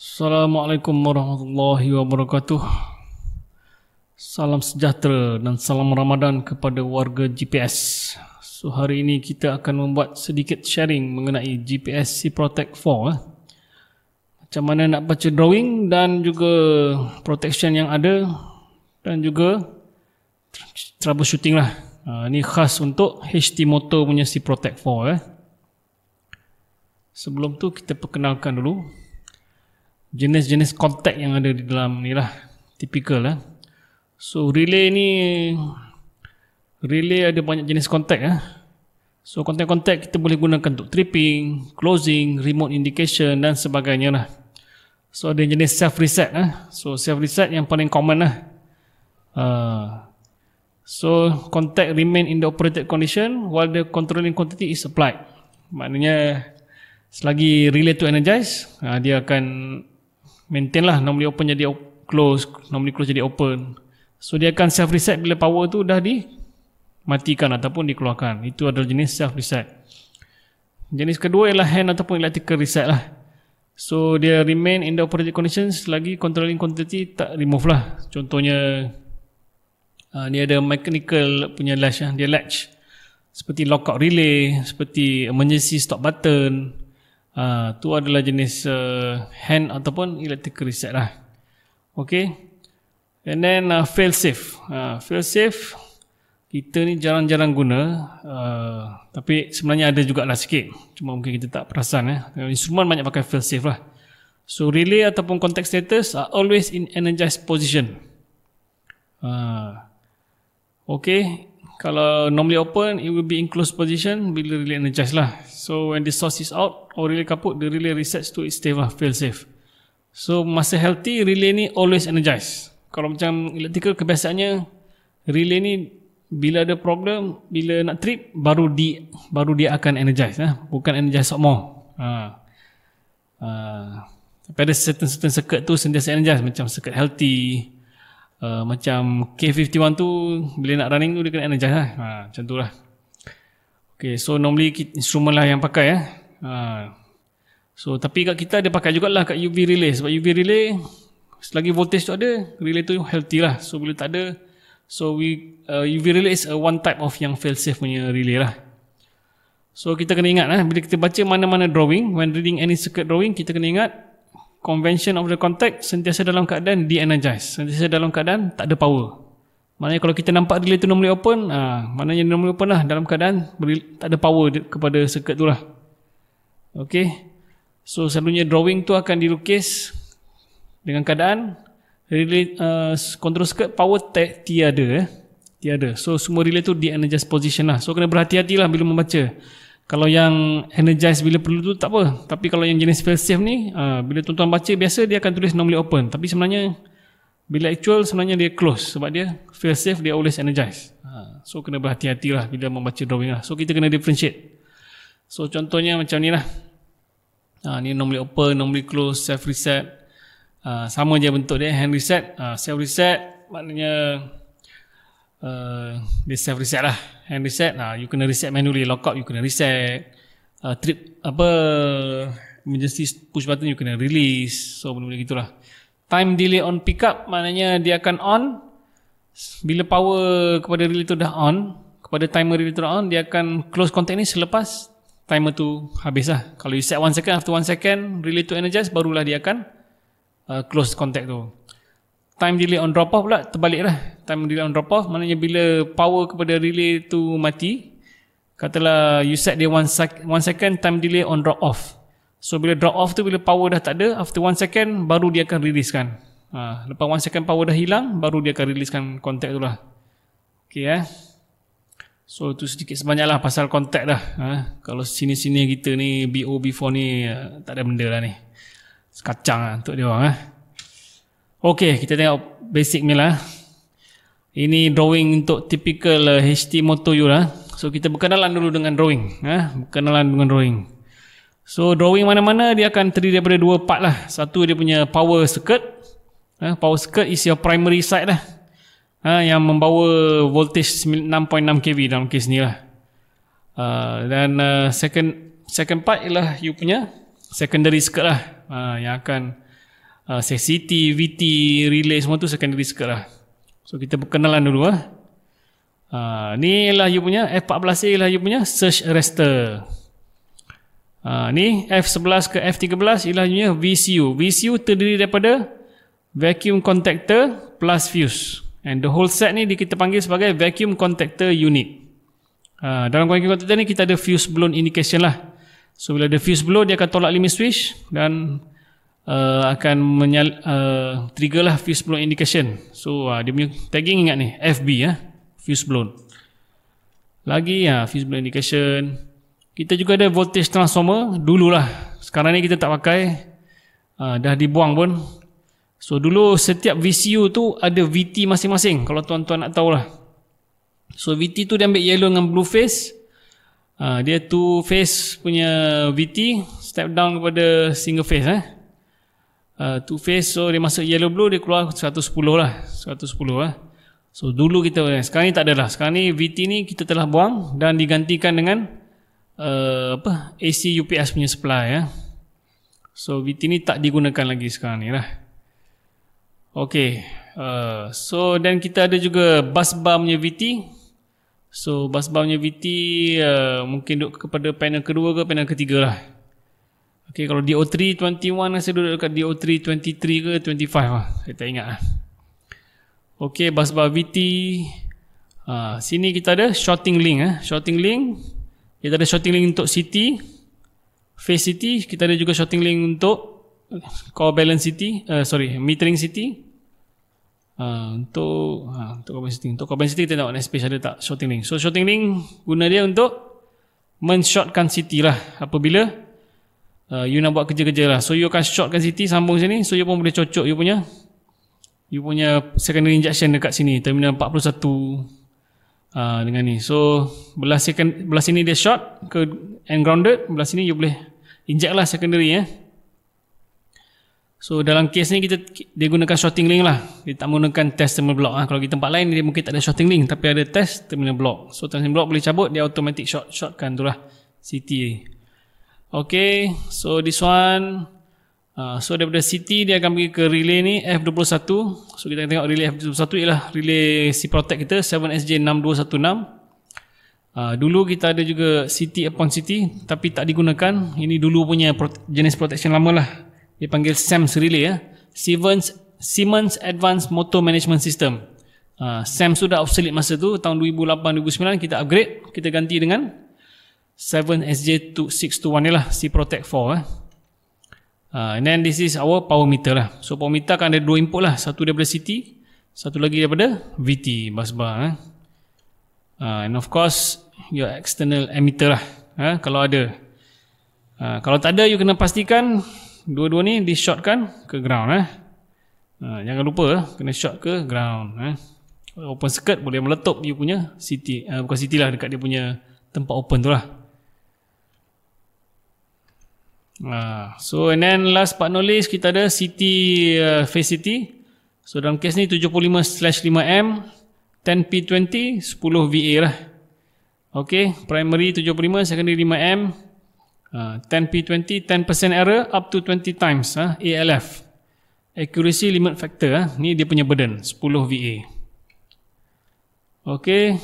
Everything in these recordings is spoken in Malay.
Assalamualaikum warahmatullahi wabarakatuh. Salam sejahtera dan salam Ramadan kepada warga GPS. So hari ini kita akan membuat sedikit sharing mengenai GPS C Protect 4 eh. Macam mana nak baca drawing dan juga protection yang ada dan juga troubleshooting lah. Ha, ini khas untuk HT Motor punya C Protect 4 eh. Sebelum tu kita perkenalkan dulu jenis-jenis kontak yang ada di dalam ni lah typical lah. So relay ni relay ada banyak jenis kontak lah. So kontak-kontak kita boleh gunakan untuk tripping closing remote indication dan sebagainya lah. So ada jenis self reset lah. So self reset yang paling common lah. Uh, so contact remain in the operated condition while the controlling quantity is applied. Maknanya selagi relay tu energize uh, dia akan maintain lah normally open jadi close normally close jadi open. So dia akan self reset bila power tu dah di matikan ataupun dikeluarkan. Itu adalah jenis self reset jenis kedua ialah hand ataupun electrical reset lah. So dia remain in the operating conditions lagi controlling quantity tak remove lah. Contohnya uh, ni ada mechanical punya latch lah. dia latch. Seperti lockout relay seperti emergency stop button Ha, tu adalah jenis uh, hand ataupun electrical reset lah. Okay. And then uh, fail safe. Uh, fail safe kita ni jarang-jarang guna. Uh, tapi sebenarnya ada juga lah sikit. Cuma mungkin kita tak perasan. Eh. Instrumen banyak pakai fail safe lah. So relay ataupun contact status are always in energized position. Uh, okay. Kalau normally open, it will be in closed position bila relay energized lah. So when the source is out or relay kaput, the relay resets to its state lah, fail safe. So masa healthy, relay ni always energized. Kalau macam electrical, kebiasaannya relay ni bila ada problem, bila nak trip, baru di baru dia akan energize. Eh? Bukan energize sok more. Ha. Ha. Tapi ada certain-certain circuit tu sentiasa energize. Macam circuit healthy, uh, macam K51 tu bila nak running tu dia kena energize lah. Ha, macam tu lah. Okay, so normally instrument lah yang pakai eh. Ha. So tapi kat kita ada pakai jugalah kat UV relay sebab UV relay selagi voltage tu ada, relay tu healthy lah. So bila tak ada, so we uh, UV relay is a one type of yang fail safe punya relay lah. So kita kena ingat lah, bila kita baca mana-mana drawing, when reading any circuit drawing, kita kena ingat convention of the contact sentiasa dalam keadaan de-energize sentiasa dalam keadaan tak ada power. Maknanya kalau kita nampak relay tu normally open ah, maknanya normally open lah. Dalam keadaan tak ada power kepada circuit tu lah. Ok so selalunya drawing tu akan dilukis dengan keadaan relay uh, control circuit power tiada eh. tiada. So semua relay tu de-energize position lah. So kena berhati-hati lah bila membaca kalau yang energize bila perlu tu tak apa. Tapi kalau yang jenis fail safe ni uh, bila tuan-tuan baca biasa dia akan tulis normally open. Tapi sebenarnya bila actual sebenarnya dia close sebab dia fail safe dia always energize uh, so kena berhati-hati lah bila membaca drawing lah. So kita kena differentiate. So contohnya macam ni lah. Uh, ni normally open normally close self reset uh, sama je bentuk dia hand reset. Uh, self reset maknanya uh, dia self reset lah. Hand reset nah you kena reset manually. Lockout you kena reset. Uh, trip apa emergency push button you kena release. So benda-benda gitulah. Time delay on pickup maknanya dia akan on. Bila power kepada relay tu dah on kepada timer relay tu dah on dia akan close contact ni selepas timer tu habis lah. Kalau you set 1 second after 1 second relay tu energize barulah dia akan uh, close contact tu time delay on drop off pula terbalik lah. Time delay on drop off maknanya bila power kepada relay tu mati katalah you set dia 1 sec one second time delay on drop off. So bila drop off tu bila power dah tak ada after 1 second baru dia akan release kan ha, lepas 1 second power dah hilang baru dia akan release kan contact tu lah. Ok eh? So tu sedikit sebanyak lah pasal contact dah ha, kalau sini-sini kita ni BO B4 ni uh, tak ada benda lah ni. Kacang lah untuk dia orang eh Okey, kita tengok basic ni lah. Ini drawing untuk typical HT Moto U lah. So kita berkenalan dulu dengan drawing. Ha? Berkenalan dengan drawing. So drawing mana-mana dia akan terdiri daripada dua part lah. Satu dia punya power circuit. Ha? Power circuit is your primary side lah. Ha? Yang membawa voltage 6.6 kV dalam kes ni lah. Uh, dan uh, second second part ialah you punya secondary circuit lah. Uh, yang akan uh, CT, VT, relay semua tu secondary circuit lah. So kita perkenalan dulu lah. Uh, ni lah you punya F14A lah you punya search arrestor. Uh, ni F11 ke F13 ialah you punya VCU. VCU terdiri daripada vacuum contactor plus fuse. And the whole set ni kita panggil sebagai vacuum contactor unit. Uh, dalam vacuum contactor ni kita ada fuse blown indication lah. So bila ada fuse blow dia akan tolak limit switch dan uh, akan menyal, uh, trigger lah fuse blown indication. So uh, dia punya tagging ingat ni FB ya, fuse blown. Lagi ya fuse blown indication. Kita juga ada voltage transformer dululah. Sekarang ni kita tak pakai. Uh, dah dibuang pun. So dulu setiap VCU tu ada VT masing-masing kalau tuan-tuan nak tahulah. So VT tu dia ambil yellow dengan blue phase. Uh, dia two phase punya VT step down kepada single phase eh. Uh, two phase so dia masuk yellow blue dia keluar 110 lah 110 lah. So dulu kita sekarang ni tak ada lah. Sekarang ni VT ni kita telah buang dan digantikan dengan uh, apa AC UPS punya supply ya. So VT ni tak digunakan lagi sekarang ni lah. Okay. Uh, so dan kita ada juga bus bar punya VT So bus bar punya VT uh, mungkin duduk kepada panel kedua ke panel ketiga lah. Okay kalau DO3 21 saya duduk dekat DO3 23 ke 25 lah. Saya tak ingat lah. Okay bus bar VT. Uh, sini kita ada shorting link. Eh. Shorting link. Kita ada shorting link untuk CT. Phase CT. Kita ada juga shorting link untuk core balance CT. Uh, sorry metering CT. Uh, untuk uh, untuk capacity untuk capacity kita tengok next page ada tak shorting link so shorting link guna dia untuk men-shortkan city lah apabila uh, you nak buat kerja-kerja lah so you akan shortkan city sambung sini so you pun boleh cocok you punya you punya secondary injection dekat sini terminal 41 uh, dengan ni so belah second belah sini dia short ke and grounded belah sini you boleh inject lah secondary eh So dalam kes ni kita dia gunakan shorting link lah. Dia tak menggunakan test terminal block. Ha. Kalau di tempat lain dia mungkin tak ada shorting link tapi ada test terminal block. So terminal block boleh cabut dia automatic short shortkan tu lah CT. Okay. So this one. Uh, so daripada CT dia akan pergi ke relay ni F21. So kita tengok relay F21 ialah relay C Protect kita 7SJ6216. Uh, dulu kita ada juga CT upon CT tapi tak digunakan. Ini dulu punya jenis protection lama lah dia panggil SAMS relay ya. Siemens Siemens Advanced Motor Management System. Uh, SAMS sudah obsolete masa tu tahun 2008 2009 kita upgrade, kita ganti dengan 7SJ621 ni lah, C Protect 4 eh. Uh, and then this is our power meter lah. So power meter akan ada dua input lah, satu daripada CT, satu lagi daripada VT bus bar eh. Uh, and of course your external emitter lah, eh, kalau ada. Uh, kalau tak ada you kena pastikan dua-dua ni di shortkan ke ground eh. Ha, jangan lupa eh, kena short ke ground eh. Open circuit boleh meletup dia punya city uh, bukan city lah dekat dia punya tempat open tu lah. Uh, so and then last but not least kita ada city uh, face city. So dalam kes ni 75/5M 10P20 10 VA lah. Okay, primary 75, secondary 5M, 10p20 uh, 10% error up to 20 times uh, ALF accuracy limit factor uh, ni dia punya burden 10 VA ok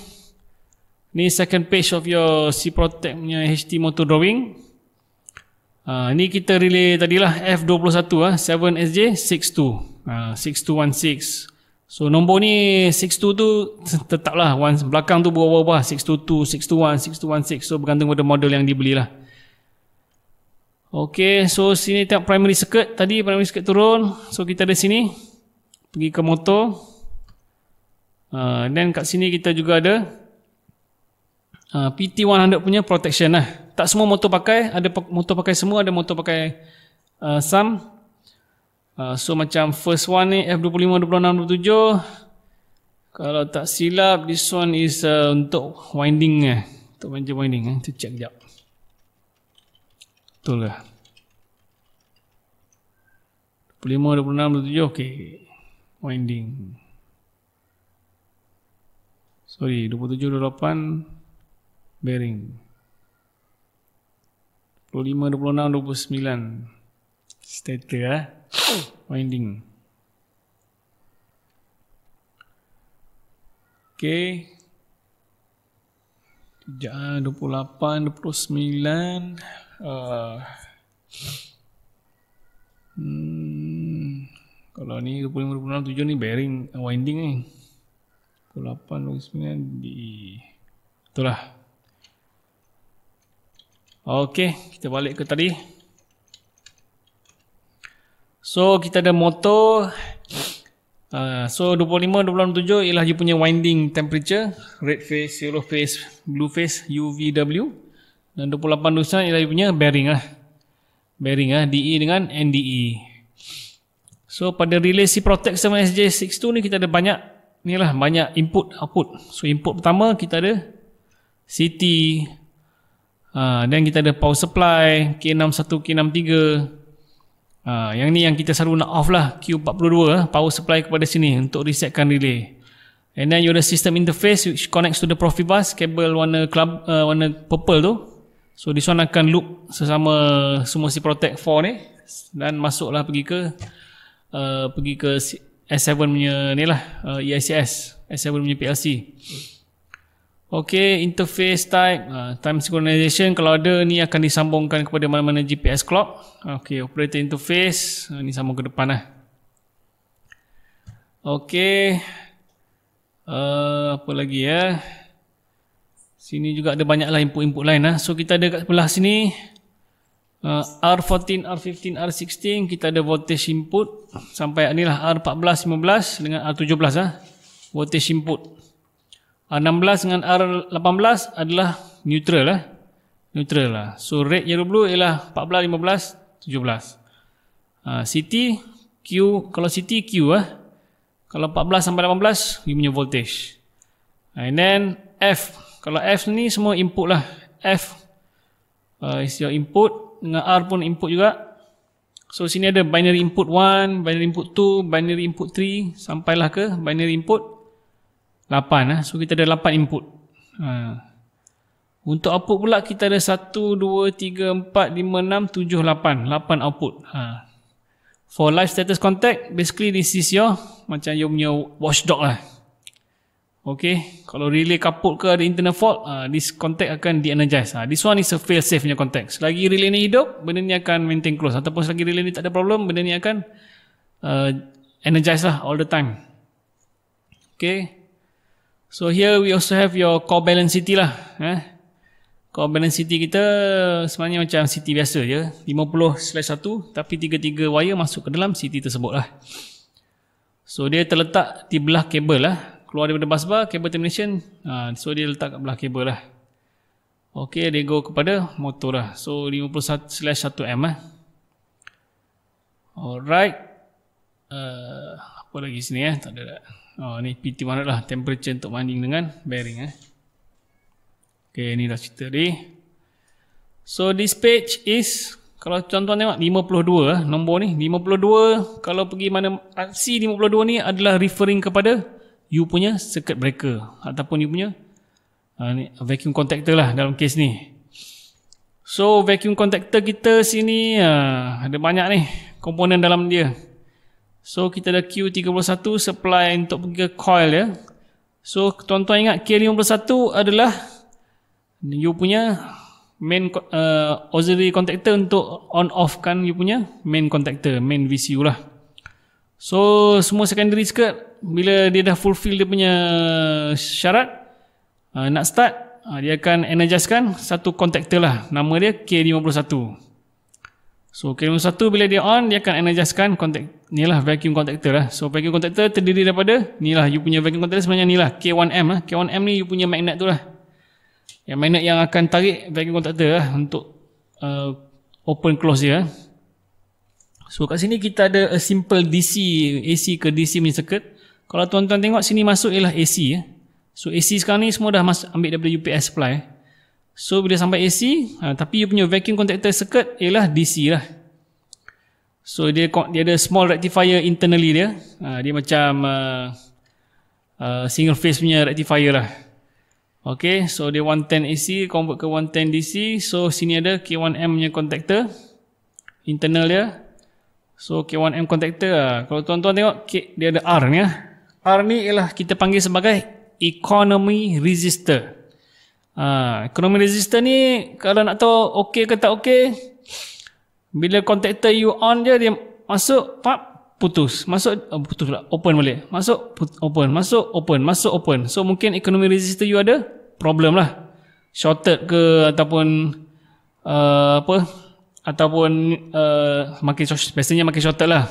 ni second page of your C Protect punya HT motor drawing uh, ni kita relay tadilah F21 uh, 7SJ62 uh, 6216 so nombor ni 62 tu tetaplah one, belakang tu berubah-ubah 622 621 6216 so bergantung pada model yang dibelilah lah Okey, so sini tengok primary circuit. Tadi primary circuit turun. So kita ada sini. Pergi ke motor. Uh, then kat sini kita juga ada uh, PT100 punya protection lah. Tak semua motor pakai. Ada motor pakai semua. Ada motor pakai uh, some. Uh, so macam first one ni F25, 26, 27. Kalau tak silap, this one is uh, untuk winding eh. Untuk manja winding eh. Kita check sekejap. Betul ke? 25, 26, 27 Okey Winding Sorry 27, 28 Bearing 25, 26, 29 Stator eh winding. Sekejap 28, 29. Uh, hmm, kalau ni 25, 26, 7 ni bearing winding ni. 28, 29 di... Itulah. Okay, kita balik ke tadi. So, kita ada motor Uh, so 25 27 ialah dia punya winding temperature red phase yellow phase blue phase UVW dan 28 29 ialah dia punya bearing lah. Bearing lah DE dengan NDE so pada relay C Protect 7SJ62 ni kita ada banyak ni lah banyak input output. So input pertama kita ada CT uh, dan kita ada power supply K61 K63 Ha, yang ni yang kita selalu nak off lah Q42 eh, power supply kepada sini untuk resetkan relay. And then you ada system interface which connects to the Profibus cable warna club uh, warna purple tu. So this one akan loop sesama semua si Protect 4 ni dan masuklah pergi ke uh, pergi ke S7 punya ni lah uh, EICS S7 punya PLC. Okay, interface type, uh, time synchronization kalau ada ni akan disambungkan kepada mana-mana GPS clock. Okay, operator interface, uh, ni sambung ke depan lah. Okay, uh, apa lagi ya? Sini juga ada banyak lah input-input lain lah. So kita ada kat sebelah sini uh, R14, R15, R16 kita ada voltage input sampai ni lah R14, 15 dengan R17 lah. Voltage input. R16 dengan R18 adalah neutral lah. Neutral lah. So red yellow blue ialah 14, 15, 17. Uh, CT, Q, kalau CT Q lah. Kalau 14 sampai 18, dia punya voltage. And then F. Kalau F ni semua input lah. F uh, is your input. Dengan R pun input juga. So sini ada binary input 1, binary input 2, binary input 3. Sampailah ke binary input 8 eh. So kita ada 8 input. Ha. Untuk output pula kita ada 1 2 3 4 5 6 7 8. 8 output. Ha. For live status contact basically this is your macam you punya watchdog lah. Okay, kalau relay kaput ke ada internal fault, uh, this contact akan de-energize. Uh, this one is a fail safe punya contact. Selagi relay ni hidup, benda ni akan maintain close. Ataupun selagi relay ni tak ada problem, benda ni akan uh, energize lah all the time. Okay. So here we also have your core balance city lah. Eh? Core balance city kita sebenarnya macam city biasa je. 50 slash 1 tapi tiga-tiga wire masuk ke dalam city tersebut lah. So dia terletak di belah kabel lah. Keluar daripada bus bar, cable termination. Ha, so dia letak kat belah kabel lah. Okay, dia go kepada motor lah. So 51 slash 1M lah. Alright. Uh, apa lagi sini eh? Tak ada tak. Oh ni PT100 lah temperature untuk banding dengan bearing eh. Okay ni dah cerita tadi. So this page is kalau tuan-tuan tengok 52 eh, nombor ni 52 kalau pergi mana C52 ni adalah referring kepada you punya circuit breaker ataupun you punya uh, ni, vacuum contactor lah dalam case ni. So vacuum contactor kita sini uh, ada banyak ni komponen dalam dia. So kita ada Q31 supply untuk pergi ke coil ya. So tuan-tuan ingat K51 adalah you punya main uh, auxiliary contactor untuk on off kan you punya main contactor, main VCU lah. So semua secondary circuit bila dia dah fulfill dia punya syarat uh, nak start uh, dia akan energize kan satu contactor lah nama dia K51. So K51 bila dia on dia akan energizekan contact ni lah vacuum contactor lah. So vacuum contactor terdiri daripada ni lah you punya vacuum contactor sebenarnya ni lah K1M lah. K1M ni you punya magnet tu lah. Yang magnet yang akan tarik vacuum contactor lah untuk uh, open close dia. So kat sini kita ada a simple DC AC ke DC punya circuit. Kalau tuan-tuan tengok sini masuk ialah AC ya. So AC sekarang ni semua dah masuk ambil daripada UPS supply. So bila sampai AC, ha, tapi you punya vacuum contactor circuit ialah DC lah. So dia dia ada small rectifier internally dia. Ha, dia macam uh, uh, single phase punya rectifier lah. Okay, so dia 110 AC convert ke 110 DC. So sini ada K1M punya contactor internal dia. So K1M contactor lah. Kalau tuan-tuan tengok K, dia ada R ni lah. R ni ialah kita panggil sebagai economy resistor. Ha, economy resistor ni kalau nak tahu okey ke tak okey bila contactor you on je dia masuk pap putus. Masuk oh, putus pula open balik. Masuk put, open. Masuk open. Masuk open. So mungkin economy resistor you ada problem lah. Shorted ke ataupun uh, apa ataupun uh, makin biasanya makin shorted lah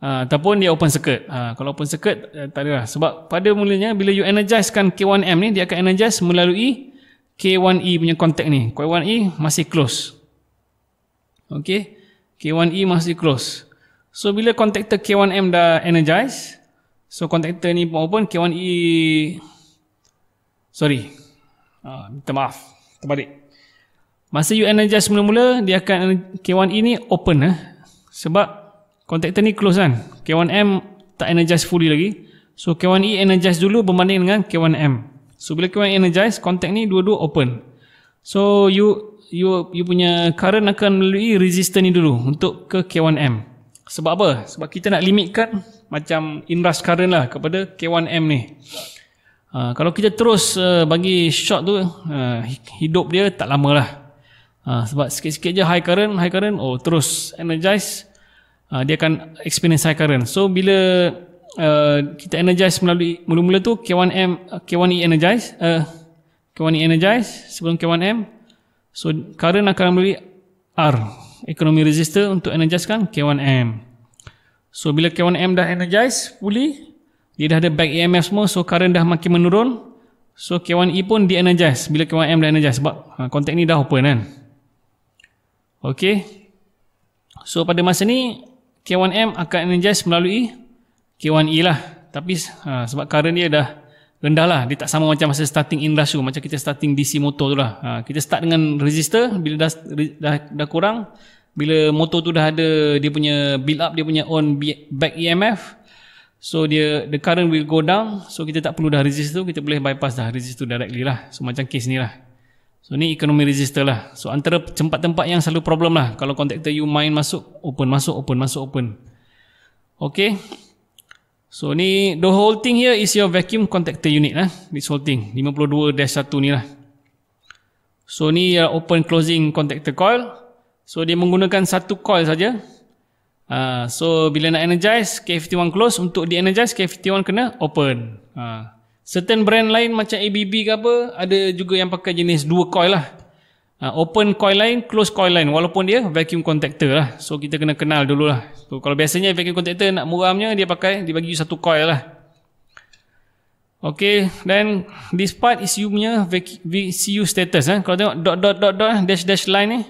uh, ataupun dia open circuit. Uh, kalau open circuit uh, tak ada lah. Sebab pada mulanya bila you energizekan K1M ni dia akan energize melalui K1E punya contact ni. K1E masih close. Ok K1E masih close. So bila contactor K1M dah energize so contactor ni pun open K1E sorry. Uh, minta maaf. Terbalik. Masa you energize mula-mula, dia akan K1E ni open eh. Sebab contactor ni close kan. K1M tak energize fully lagi. So K1E energize dulu berbanding dengan K1M. So bila K1E energize, contact ni dua-dua open. So you you you punya current akan melalui resistor ni dulu untuk ke K1M. Sebab apa? Sebab kita nak limitkan macam inrush current lah kepada K1M ni. Uh, kalau kita terus uh, bagi short tu, uh, hidup dia tak lama lah. Ha, sebab sikit-sikit je high current, high current, oh terus energize, ha, dia akan experience high current. So bila uh, kita energize melalui mula-mula tu K1M, K1E energize, uh, K1E energize sebelum K1M, so current akan melalui R, economy resistor untuk energizekan K1M. So bila K1M dah energize fully, dia dah ada back EMF semua, so current dah makin menurun. So K1E pun di-energize bila K1M dah energize sebab ha, kontak ni dah open kan. Okey. So pada masa ni K1M akan energize melalui K1E lah. Tapi ha, sebab current dia dah rendah lah. Dia tak sama macam masa starting inrush tu. Macam kita starting DC motor tu lah. Ha, kita start dengan resistor. Bila dah, dah, dah kurang. Bila motor tu dah ada dia punya build up. Dia punya own back EMF. So dia the current will go down. So kita tak perlu dah resistor tu. Kita boleh bypass dah resistor directly lah. So macam case ni lah. So ni economy resistor lah. So antara tempat-tempat yang selalu problem lah. Kalau contactor you main masuk, open masuk, open masuk, open. Okay. So ni the whole thing here is your vacuum contactor unit lah. This whole thing. 52-1 ni lah. So ni uh, open closing contactor coil. So dia menggunakan satu coil saja. Uh, so bila nak energize K51 close untuk di energize K51 kena open. Uh. Certain brand lain macam ABB ke apa, ada juga yang pakai jenis dua coil lah. Uh, open coil lain, close coil lain. Walaupun dia vacuum contactor lah. So kita kena kenal dulu lah. So, kalau biasanya vacuum contactor nak muramnya, dia pakai, dia bagi satu coil lah. Okay, then this part is you punya VCU status. Eh. Kalau tengok dot dot dot dot dash dash line ni,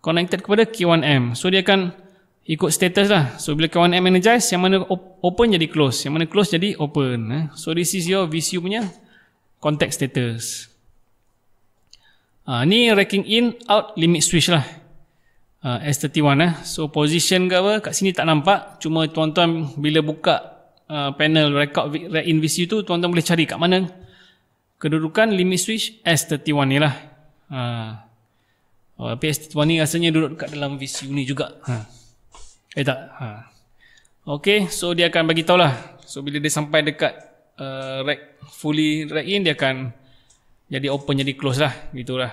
connected kepada Q1M. So dia akan ikut status lah. So bila kawan M energize, yang mana open jadi close, yang mana close jadi open. Eh. So this is your VCU punya contact status. Ha, ni racking in out limit switch lah. Ha, S31 eh. So position ke apa, kat sini tak nampak. Cuma tuan-tuan bila buka uh, panel record rack in VCU tu, tuan-tuan boleh cari kat mana kedudukan limit switch S31 ni lah. Ha. Oh, tapi S31 ni rasanya duduk kat dalam VCU ni juga. Ha. Eh tak. Ha. Okay, so dia akan bagi tahu lah. So bila dia sampai dekat uh, rack fully rack in, dia akan jadi open, jadi close lah. Gitulah.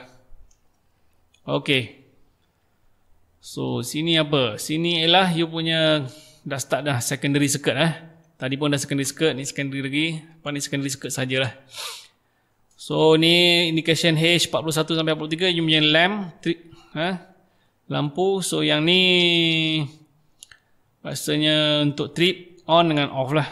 Okay. So sini apa? Sini ialah you punya dah start dah secondary circuit eh. Tadi pun dah secondary circuit, ni secondary lagi. Apa ni secondary circuit sajalah. So ni indication H41 sampai 43 you punya lamp, tri, ha? lampu. So yang ni Rasanya untuk trip on dengan off lah.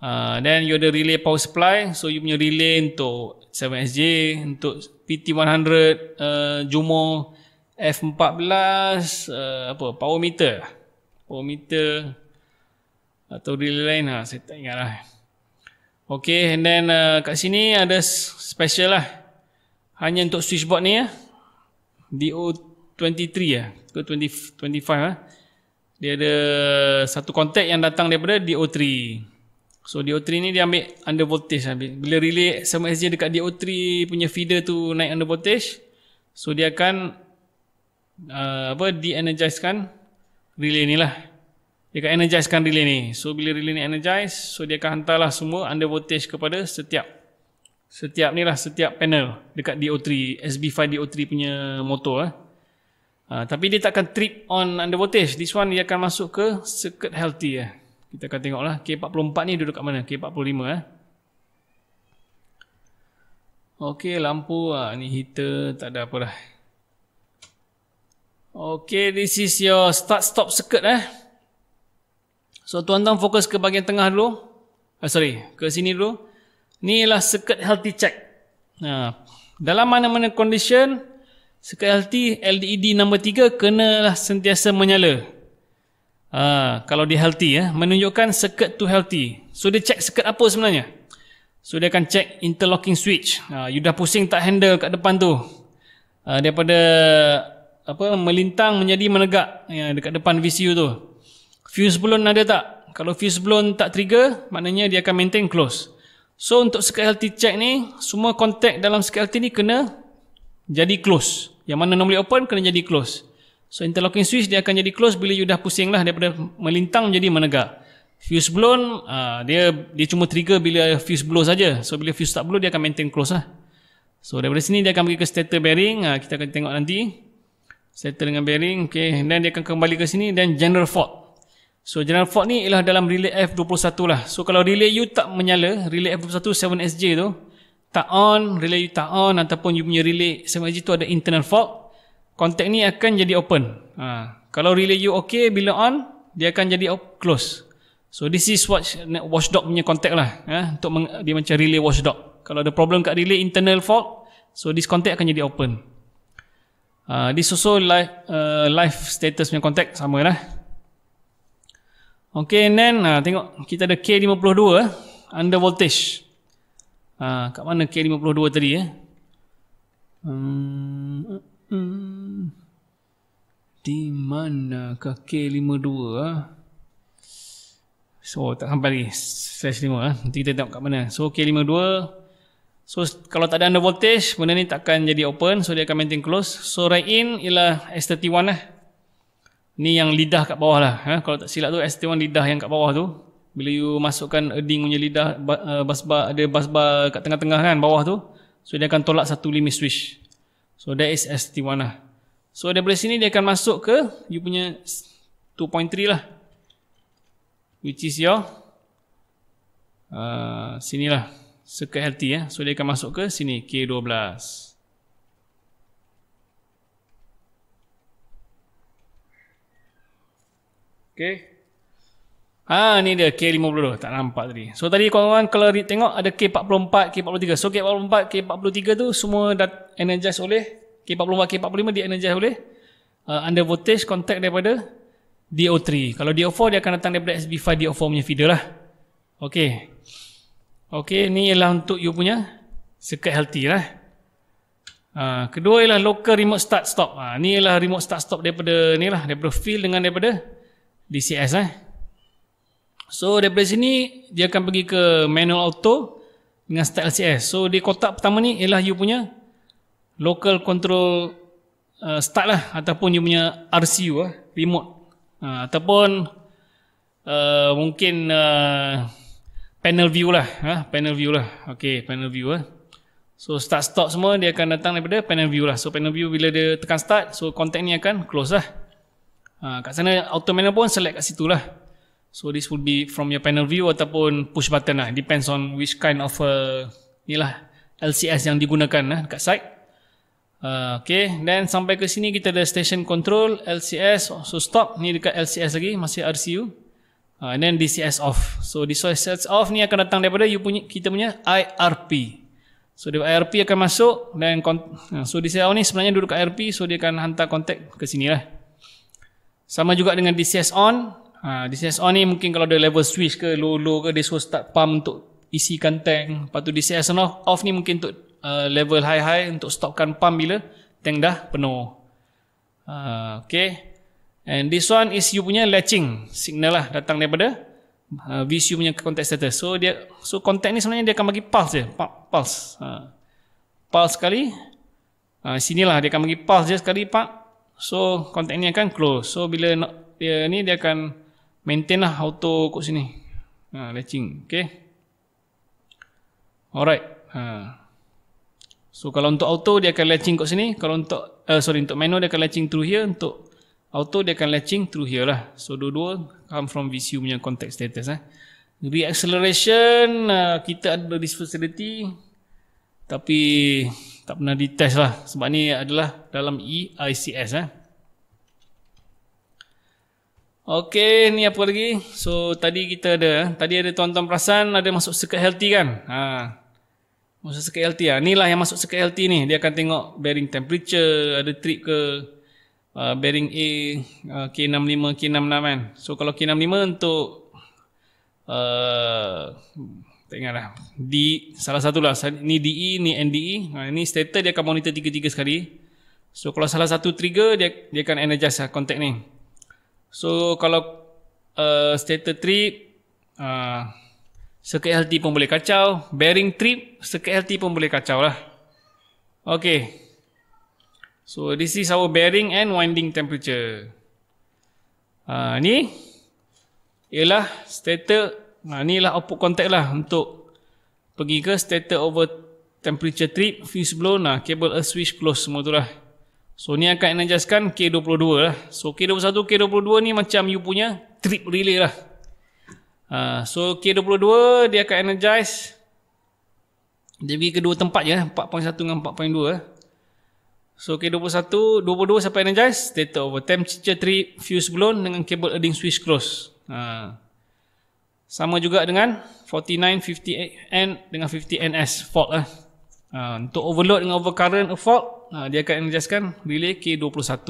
Uh, then you ada relay power supply. So you punya relay untuk 7SJ, untuk PT100, uh, Jumo F14, uh, apa, power meter. Power meter atau relay lain lah. Saya tak ingat lah. Okay, and then uh, kat sini ada special lah. Hanya untuk switchboard ni ya. DO23 ya. Ke 20, 25 lah dia ada satu kontak yang datang daripada DO3 so DO3 ni dia ambil under voltage bila relay SMSJ dekat DO3 punya feeder tu naik under voltage so dia akan uh, apa de-energize kan relay ni lah. Dia akan energizekan relay ni. So bila relay ni energize, so dia akan hantarlah semua under voltage kepada setiap setiap ni lah, setiap panel dekat DO3, SB5 DO3 punya motor. Eh. Uh, tapi dia takkan trip on under voltage. This one dia akan masuk ke circuit healthy. Eh. Kita akan tengok lah. K44 ni duduk kat mana? K45 eh. Okey, lampu. Ah, ni heater. Tak ada apa dah. Okay, this is your start-stop circuit eh. So tuan-tuan fokus ke bahagian tengah dulu. Ah, sorry, ke sini dulu. Ni ialah circuit healthy check. Ha, dalam mana-mana condition, circuit healthy LED nombor 3 kenalah sentiasa menyala. Ha, kalau dia healthy ya, menunjukkan circuit to healthy. So dia check circuit apa sebenarnya? So dia akan check interlocking switch. Ha, you dah pusing tak handle kat depan tu. Ha, daripada apa melintang menjadi menegak ya, dekat depan VCU tu. Fuse blown ada tak? Kalau fuse blown tak trigger, maknanya dia akan maintain close. So untuk SCLT check ni, semua kontak dalam SCLT ni kena jadi close. Yang mana normally open, kena jadi close. So interlocking switch dia akan jadi close bila you dah pusing lah daripada melintang menjadi menegak. Fuse blown, uh, dia dia cuma trigger bila fuse blow saja. So bila fuse tak blow, dia akan maintain close lah. So daripada sini dia akan pergi ke stator bearing. Uh, kita akan tengok nanti. Stator dengan bearing. Okay. Dan dia akan kembali ke sini. Dan general fault. So general fault ni ialah dalam relay F21 lah. So kalau relay you tak menyala, relay F21 7SJ tu, tak on, relay you tak on ataupun you punya relay 7SJ tu ada internal fault, kontak ni akan jadi open. Ha. Kalau relay you okay bila on, dia akan jadi close. So this is what watchdog punya kontak lah. Ha. Untuk dia macam relay watchdog. Kalau ada problem kat relay internal fault, so this kontak akan jadi open. Uh, this also live, uh, live status punya kontak sama lah. Okay, and then uh, tengok kita ada K52 eh, under voltage. Uh, kat mana K52 tadi eh? Hmm, hmm, di mana ke K52 ah? So tak sampai lagi slash 5 eh. Nanti kita tengok kat mana. So K52 So kalau tak ada under voltage, benda ni takkan jadi open, so dia akan maintain close. So right in ialah S31 lah. Ni yang lidah kat bawah lah. Ha? Kalau tak silap tu ST1 lidah yang kat bawah tu. Bila you masukkan earding punya lidah, uh, basbar, ada basbar kat tengah-tengah kan bawah tu. So dia akan tolak satu limit switch. So that is ST1 lah. So daripada sini dia akan masuk ke you punya 2.3 lah. Which is your uh, sinilah circuit healthy ya. So dia akan masuk ke sini K12. Okay. Ha ni dia K52 tak nampak tadi. So tadi kawan-kawan kalau tengok ada K44, K43. So K44, K43 tu semua dah energize oleh K44, K45 dia energize oleh uh, under voltage contact daripada DO3. Kalau DO4 dia akan datang daripada SB5 DO4 punya feeder lah. Okay. Okay ni ialah untuk you punya circuit healthy lah. Uh, kedua ialah local remote start stop. Uh, ni ialah remote start stop daripada ni lah daripada field dengan daripada DCS eh. So daripada sini dia akan pergi ke manual auto dengan start LCS. So di kotak pertama ni ialah you punya local control uh, start lah ataupun you punya RCU eh, remote. Uh, ataupun uh, mungkin uh, panel view lah, uh, panel view lah. Okay, panel view eh. So start stop semua dia akan datang daripada panel view lah. So panel view bila dia tekan start, so contact ni akan close lah. Ha, kat sana auto manual pun select kat situ lah. So this would be from your panel view ataupun push button lah. Depends on which kind of uh, ni lah LCS yang digunakan lah kat site. Uh, okay, then sampai ke sini kita ada station control, LCS, so stop. Ni dekat LCS lagi, masih RCU. Uh, and then DCS off. So DCS off ni akan datang daripada you punya, kita punya IRP. So dia IRP akan masuk dan uh, so DCS off ni sebenarnya duduk kat IRP so dia akan hantar kontak ke sini lah. Sama juga dengan DCS on. Ha, DCS on ni mungkin kalau ada level switch ke low-low ke dia suruh start pump untuk isikan tank. Lepas tu on off, off ni mungkin untuk uh, level high-high untuk stopkan pump bila tank dah penuh. Uh, okay. And this one is you punya latching signal lah datang daripada uh, VCU punya contact status. So dia so contact ni sebenarnya dia akan bagi pulse je. Pulse. Uh, pulse sekali. Uh, sinilah dia akan bagi pulse je sekali pak. So kontak ni akan close. So bila dia ni dia akan maintain lah auto kat sini. Ha, latching. Okay. Alright. Ha. So kalau untuk auto dia akan latching kat sini. Kalau untuk, uh, sorry untuk manual dia akan latching through here. Untuk auto dia akan latching through here lah. So dua-dua come from VCU punya contact status. Eh. Re-acceleration uh, kita ada this facility. Tapi tak pernah ditest lah. Sebab ni adalah dalam EICS. Eh. Okey, ni apa lagi? So tadi kita ada, tadi ada tuan-tuan perasan ada masuk circuit healthy kan? Ha. Masuk circuit healthy ah. Ha. Inilah yang masuk circuit healthy ni. Dia akan tengok bearing temperature, ada trip ke uh, bearing A, uh, K65, K66 kan. So kalau K65 untuk uh, tak ingat lah. D, salah satu lah. Ni DE, ni NDE. Ha, ini stator dia akan monitor tiga-tiga sekali. So kalau salah satu trigger, dia dia akan energize lah contact ni. So kalau uh, stator trip uh, circuit healthy pun boleh kacau, bearing trip circuit healthy pun boleh kacau lah. Okay. So this is our bearing and winding temperature. Uh, ni ialah stator, uh, ni lah output contact lah untuk pergi ke stator over temperature trip, fuse blown, uh, cable earth switch close semua tu lah. So ni akan energizekan K22 lah. So K21, K22 ni macam you punya trip relay lah. Uh, so K22 dia akan energize. Dia pergi ke dua tempat je. 4.1 dengan 4.2 lah. So K21, 22 sampai energize. Stator over temperature trip, fuse blown dengan cable earthing switch close. Uh, sama juga dengan 49, 58N dengan 50NS fault lah. Uh, untuk overload dengan overcurrent fault, uh, dia akan energizekan relay K21.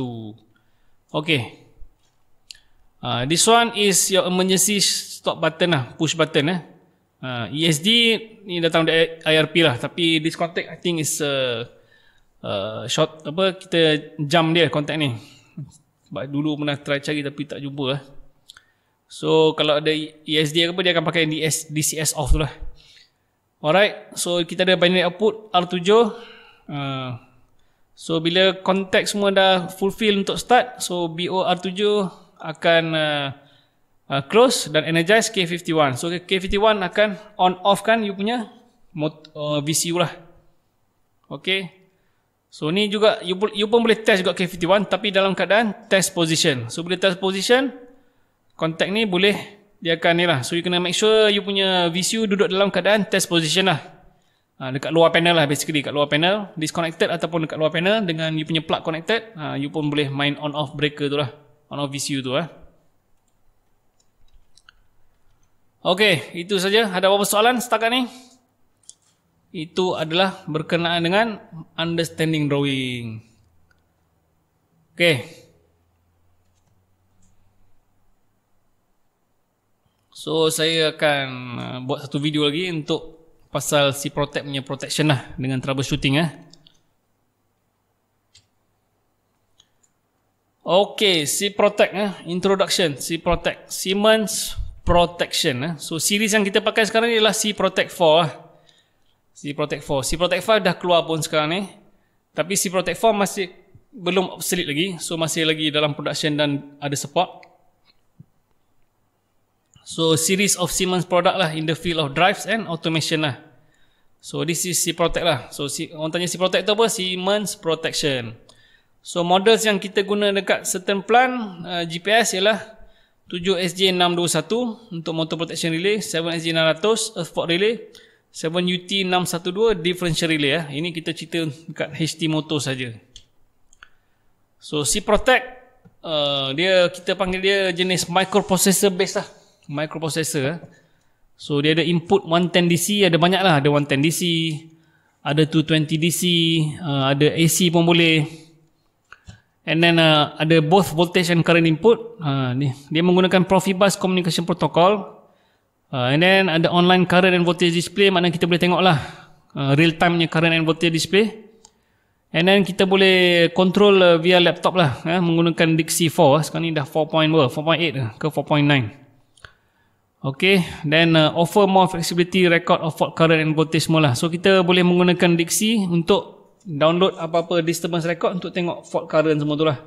Okay. Uh, this one is your emergency stop button lah, push button eh. Uh, ESD ni datang dari IRP lah, tapi this contact I think is uh, uh, short apa kita jam dia contact ni. Sebab dulu pernah try cari tapi tak jumpa lah. So kalau ada ESD apa dia akan pakai DS, DCS off tu lah. Alright, so kita ada binary output R7. Uh, so bila konteks semua dah fulfill untuk start, so BO R7 akan uh, uh, close dan energize K51. So K51 akan on off kan you punya uh, VCU lah. Okay. So ni juga you, you pun boleh test juga K51 tapi dalam keadaan test position. So bila test position, kontak ni boleh dia akan ni lah. So you kena make sure you punya VCU duduk dalam keadaan test position lah. Ha, dekat luar panel lah basically. Dekat luar panel. Disconnected ataupun dekat luar panel dengan you punya plug connected. Ha, you pun boleh main on off breaker tu lah. On off VCU tu lah. Okay, itu saja. Ada apa-apa soalan setakat ni? Itu adalah berkenaan dengan understanding drawing. Okay. So saya akan uh, buat satu video lagi untuk pasal si Protect punya protection lah dengan troubleshooting eh. Okay, si Protect eh, introduction, si Protect, Siemens Protection eh. So series yang kita pakai sekarang ni ialah si Protect 4 eh. Si Protect 4. Si Protect 5 dah keluar pun sekarang ni. Tapi si Protect 4 masih belum obsolete lagi. So masih lagi dalam production dan ada support. So series of Siemens product lah in the field of drives and automation lah. So this is C Protect lah. So si, orang tanya C Protect tu apa? Siemens Protection. So models yang kita guna dekat certain plant uh, GPS ialah 7SJ621 untuk motor protection relay, 7SJ600 earth fault relay, 7UT612 differential relay ya. Ini kita cerita dekat HT motor saja. So C Protect uh, dia kita panggil dia jenis microprocessor based lah microprocessor so dia ada input 110 DC ada banyak lah ada 110 DC ada 220 DC uh, ada AC pun boleh. And then uh, ada both voltage and current input. Uh, dia menggunakan Profibus communication protocol. And then ada online current and voltage display maknanya kita boleh tengok lah real time nya current and voltage display. And then kita boleh control via laptop lah eh, menggunakan Dixie 4 sekarang ni dah 4.8 ke 4.9 Okay, then uh, offer more flexibility record of fault current and voltage semua lah. So kita boleh menggunakan Dixie untuk download apa-apa disturbance record untuk tengok fault current semua tu lah.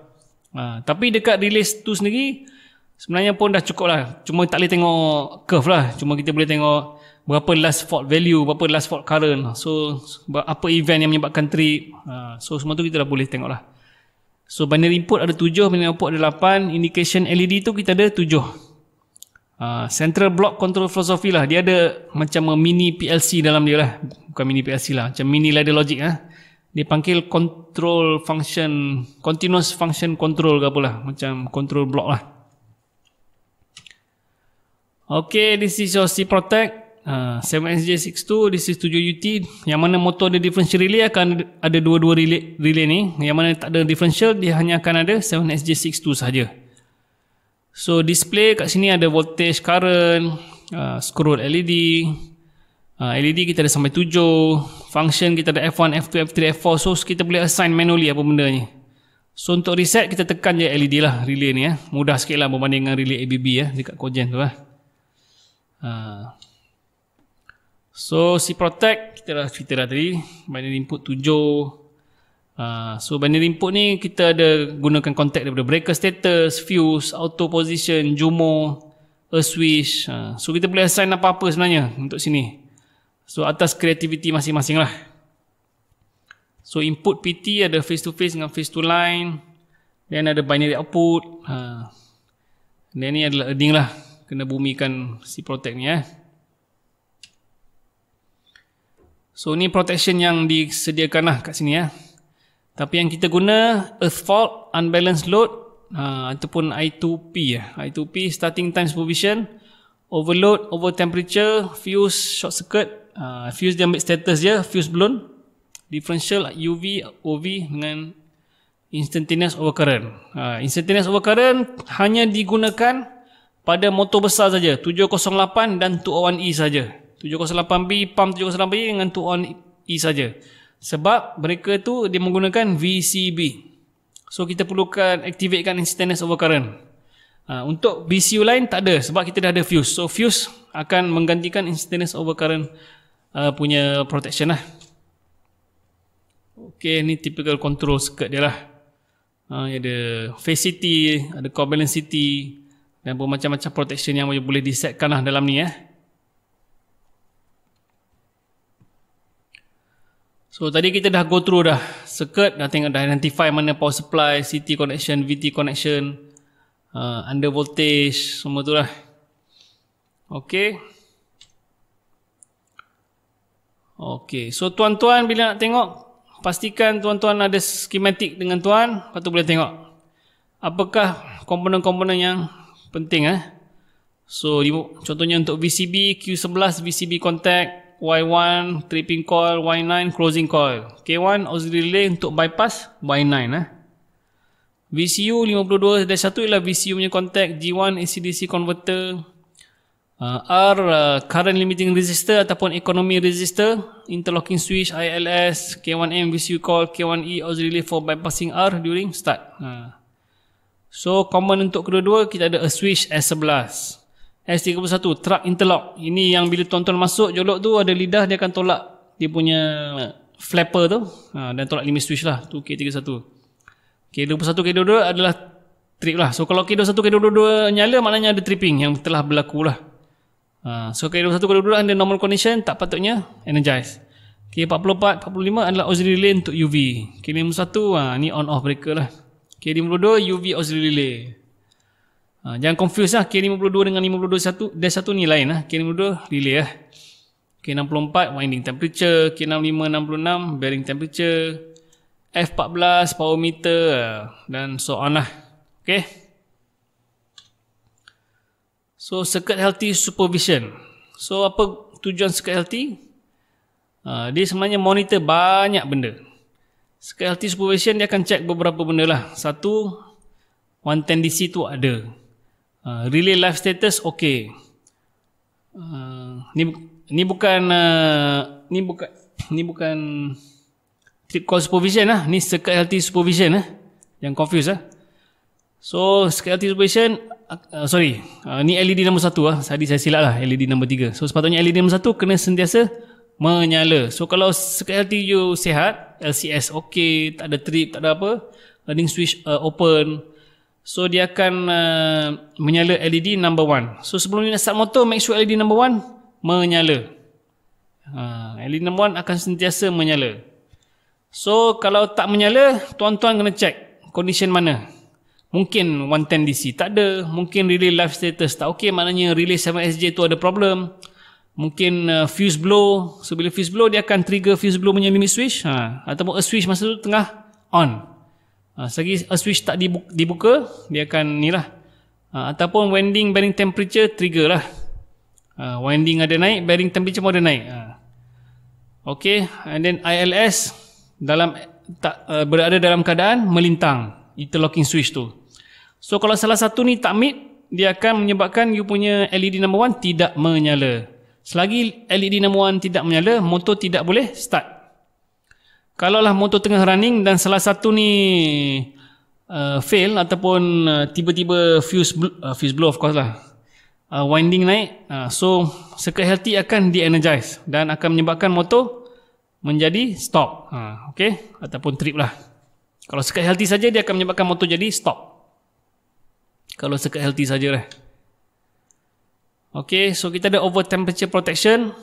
Uh, tapi dekat release tu sendiri, sebenarnya pun dah cukup lah. Cuma tak boleh tengok curve lah. Cuma kita boleh tengok berapa last fault value berapa last fault current. So apa event yang menyebabkan trip. Uh, so semua tu kita dah boleh tengok lah. So binary input ada 7 binary output ada 8 indication LED tu kita ada 7 uh, central block control philosophy lah dia ada macam mini PLC dalam dia lah bukan mini PLC lah macam mini ladder logic lah dia panggil control function continuous function control ke apalah macam control block lah Okay, this is your C Protect uh, 7SJ62, this is 7UT. Yang mana motor ada differential relay akan ada dua-dua relay, relay ni. Yang mana tak ada differential, dia hanya akan ada 7SJ62 sahaja. So, display kat sini ada voltage, current, uh, scroll LED. Uh, LED kita ada sampai 7. Function kita ada F1, F2, F3, F4. So, kita boleh assign manually apa benda ni. So, untuk reset kita tekan je LED lah, relay ni. Ya. Mudah sikit lah berbanding dengan relay ABB ya, dekat cogen tu lah. Ha. So si protect kita dah cerita dah tadi binary input 7 uh, so binary input ni kita ada gunakan contact daripada breaker status fuse auto position jumo a switch uh, so kita boleh assign apa-apa sebenarnya untuk sini so atas creativity masing-masing lah so input PT ada face to face dengan face to line then ada binary output uh, ni adalah earning lah kena bumikan si protect ni eh. So ni protection yang disediakan lah kat sini ya. Tapi yang kita guna earth fault, unbalanced load uh, ataupun I2P ya. I2P starting time supervision, overload, over temperature, fuse, short circuit, uh, fuse dia ambil status je, fuse blown, differential UV, OV dengan instantaneous overcurrent. Uh, instantaneous overcurrent hanya digunakan pada motor besar saja 708 dan 201E saja 708B pump 708B dengan 201E saja sebab mereka tu dia menggunakan VCB so kita perlukan activatekan instantaneous overcurrent. Ha, untuk BCU lain tak ada sebab kita dah ada fuse. So fuse akan menggantikan instantaneous overcurrent uh, punya protection lah. Ok ni typical control circuit dia lah. Ha, ada phase city ada covalent city dan bermacam-macam protection yang boleh disetkan lah dalam ni eh. So tadi kita dah go through dah circuit, dah tengok dah identify mana power supply, CT connection, VT connection, uh, under voltage, semua tu lah. Okay. Okay, so tuan-tuan bila nak tengok, pastikan tuan-tuan ada schematic dengan tuan, lepas tu boleh tengok. Apakah komponen-komponen yang penting eh. So contohnya untuk VCB Q11 VCB contact Y1 tripping coil Y9 closing coil K1 auxiliary relay untuk bypass Y9 eh. VCU 52-1 ialah VCU punya contact G1 ACDC converter uh, R uh, current limiting resistor ataupun economy resistor interlocking switch ILS K1M VCU coil K1E auxiliary relay for bypassing R during start uh. So common untuk kedua-dua kita ada a switch S11. S31 truck interlock. Ini yang bila tuan-tuan masuk jolok tu ada lidah dia akan tolak dia punya flapper tu ha, dan tolak limit switch lah tu K31. K21 K22 adalah trip lah. So kalau K21 K22 nyala maknanya ada tripping yang telah berlaku lah. Ha, so K21 K22 ada normal condition tak patutnya energize. K44 45 adalah auxiliary relay untuk UV. K51 ha, ni on off breaker lah. K52 UV auxiliary relay. Ha, jangan confuse lah K52 dengan 52 Dia satu ni lain lah. K52 relay lah. K64 winding temperature. K65 66 bearing temperature. F14 power meter dan so on lah. Okay. So circuit healthy supervision. So apa tujuan circuit healthy? Uh, dia sebenarnya monitor banyak benda. Sekali healthy supervision dia akan check beberapa benda lah. Satu, one tendency tu ada. Uh, relay life status okay. Uh, ni ni bukan uh, ni bukan ni bukan trip call supervision lah. Ni sekali healthy supervision lah. Yang confuse lah. So sekali healthy supervision uh, sorry, uh, ni LED nombor satu lah. Tadi saya silap lah LED nombor tiga. So sepatutnya LED nombor satu kena sentiasa menyala. So kalau sekali you sihat, LCS okey, tak ada trip, tak ada apa, running switch uh, open, So dia akan uh, menyala LED number one. So sebelum ni nak start motor, make sure LED number one menyala. Uh, LED number one akan sentiasa menyala. So kalau tak menyala, tuan-tuan kena check condition mana. Mungkin 110 DC tak ada, mungkin relay live status tak okey, maknanya relay 7SJ tu ada problem. Mungkin uh, fuse blow, so bila fuse blow dia akan trigger fuse blow punya limit switch, ha ataupun a switch masa tu tengah on. Ha, selagi switch tak dibuka, dibuka dia akan ni lah. Ha, ataupun winding bearing temperature trigger lah. Ha, winding ada naik, bearing temperature pun ada naik. Okay, and then ILS dalam tak uh, berada dalam keadaan melintang interlocking switch tu. So kalau salah satu ni tak meet, dia akan menyebabkan you punya LED number one tidak menyala. Selagi LED number one tidak menyala, motor tidak boleh start. Kalau lah motor tengah running dan salah satu ni uh, fail ataupun uh, tiba-tiba fuse, uh, fuse blow of course lah. Uh, winding naik, uh, so circuit healthy akan de-energize dan akan menyebabkan motor menjadi stop. Uh, okay? Ataupun trip lah. Kalau circuit healthy saja dia akan menyebabkan motor jadi stop kalau circuit healthy saja lah. Okay, so kita ada over temperature protection.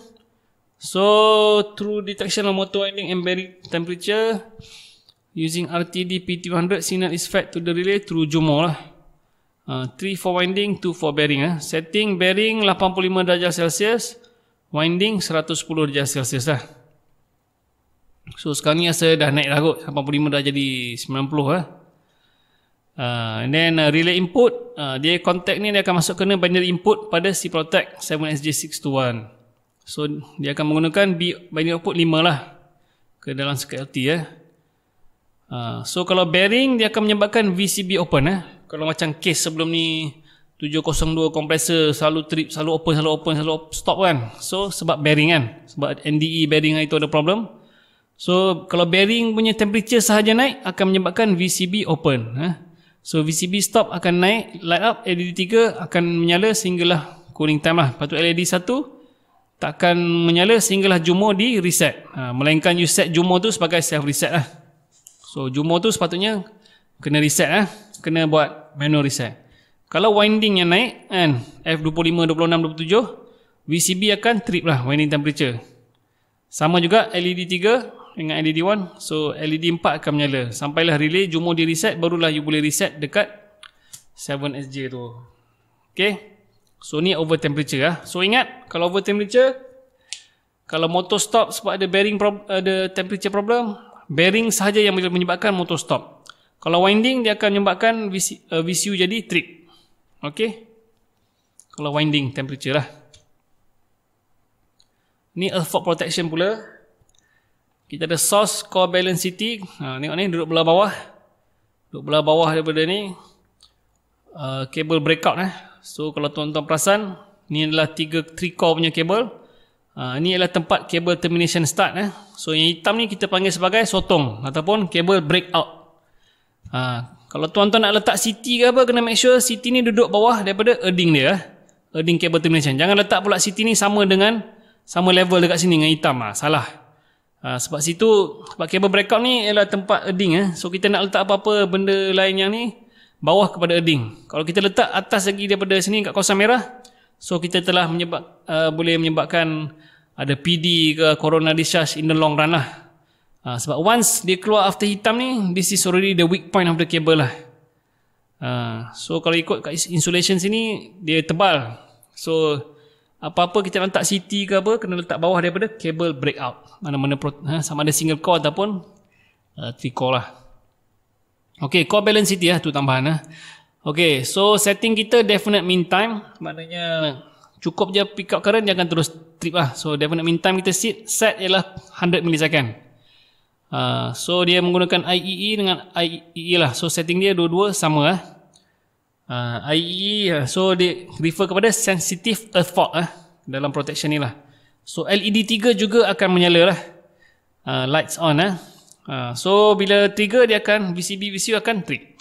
So, through detection of motor winding and bearing temperature, using RTD PT100, signal is fed to the relay through Jumo lah. Uh, 3 for winding, 2 for bearing. Eh. Setting bearing 85 darjah Celsius, winding 110 darjah Celsius lah. So, sekarang ni saya dah naik lah kot. 85 dah jadi 90 lah. Uh, and then uh, relay input, uh, dia contact ni dia akan masuk kena binary input pada si Protect 7SJ621. So dia akan menggunakan B binary output 5 lah ke dalam circuit LT eh. Uh, so kalau bearing dia akan menyebabkan VCB open eh. Kalau macam case sebelum ni 702 kompresor selalu trip, selalu open, selalu open, selalu stop kan. So sebab bearing kan. Sebab NDE bearing itu ada problem. So kalau bearing punya temperature sahaja naik akan menyebabkan VCB open eh. So VCB stop akan naik, light up, LED 3 akan menyala sehinggalah cooling time lah. Tu LED 1 takkan menyala sehinggalah Jumo di reset. Ha, melainkan you set Jumo tu sebagai self reset lah. So Jumo tu sepatutnya kena reset lah. Kena buat manual reset. Kalau winding yang naik kan, F25, 26, 27, VCB akan trip lah winding temperature. Sama juga LED 3 dengan LED 1 so LED 4 akan menyala sampailah relay jumo di reset barulah you boleh reset dekat 7SJ tu ok so ni over temperature lah so ingat kalau over temperature kalau motor stop sebab ada bearing ada temperature problem bearing sahaja yang boleh menyebabkan motor stop. Kalau winding dia akan menyebabkan VC, uh, VCU jadi trip. Ok kalau winding temperature lah. Ni earth fault protection pula. Kita ada source core balance city. Ha, tengok ni duduk belah bawah. Duduk belah bawah daripada ni uh, kabel breakout eh. So kalau tuan-tuan perasan ni adalah 3 3 core punya kabel uh, ni adalah tempat kabel termination start eh. so yang hitam ni kita panggil sebagai sotong ataupun kabel breakout uh, kalau tuan-tuan nak letak city ke apa kena make sure city ni duduk bawah daripada erding dia eh. erding kabel termination jangan letak pula city ni sama dengan sama level dekat sini dengan hitam ah salah Ha, sebab situ sebab kabel breakout ni ialah tempat erding eh. So kita nak letak apa-apa benda lain yang ni bawah kepada erding. Kalau kita letak atas lagi daripada sini kat kawasan merah, so kita telah menyebab uh, boleh menyebabkan ada PD ke corona discharge in the long run lah. Ha, sebab once dia keluar after hitam ni, this is already the weak point of the cable lah. Ha, so kalau ikut kat insulation sini, dia tebal. So apa-apa kita letak CT ke apa kena letak bawah daripada cable breakout mana-mana ha, sama ada single core ataupun uh, three core lah ok core balance CT lah tu tambahan lah ok so setting kita definite mean time maknanya cukup je pick up current dia akan terus trip lah so definite mean time kita set, set ialah 100 millisecond uh, so dia menggunakan IEE dengan IEE lah so setting dia dua-dua sama lah Uh, IEE, so dia refer kepada sensitive earth fault uh, dalam protection ni lah. So LED 3 juga akan menyala lah. Uh, lights on uh. Uh, so bila trigger dia akan VCB VCU akan trip.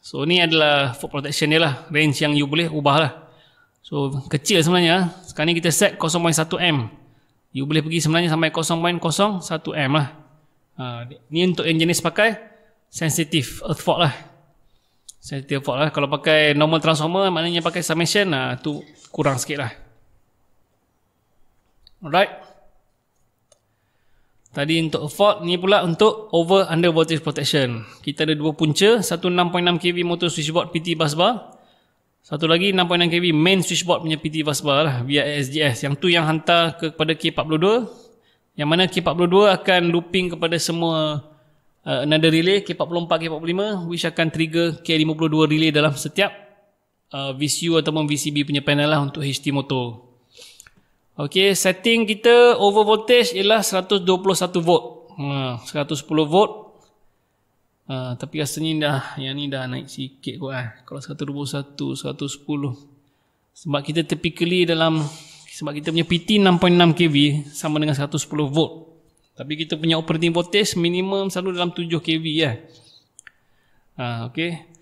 So ni adalah fault protection dia lah. Range yang you boleh ubah lah. So kecil sebenarnya. Sekarang ni kita set 0.1 M. You boleh pergi sebenarnya sampai 0.01 M lah. Uh, ni untuk yang jenis pakai sensitive earth fault lah. sensitive fault lah kalau pakai normal transformer maknanya pakai summation lah tu kurang sikit lah alright tadi untuk fault ni pula untuk over under voltage protection kita ada dua punca satu 6.6 kV motor switchboard PT bus bar satu lagi 6.6 kV main switchboard punya PT bus bar lah via SGS yang tu yang hantar kepada K42 yang mana K42 akan looping kepada semua uh, another relay K44, K45 which akan trigger K52 relay dalam setiap uh, VCU ataupun VCB punya panel lah untuk HT motor. Okay, setting kita over voltage ialah 121 volt. Uh, 110 volt. Uh, tapi rasanya dah yang ni dah naik sikit kot lah. Kalau 121, 110. Sebab kita typically dalam sebab kita punya PT 6.6 kV sama dengan 110 volt. Tapi kita punya operating voltage minimum selalu dalam 7 kV ya. Ha, okay.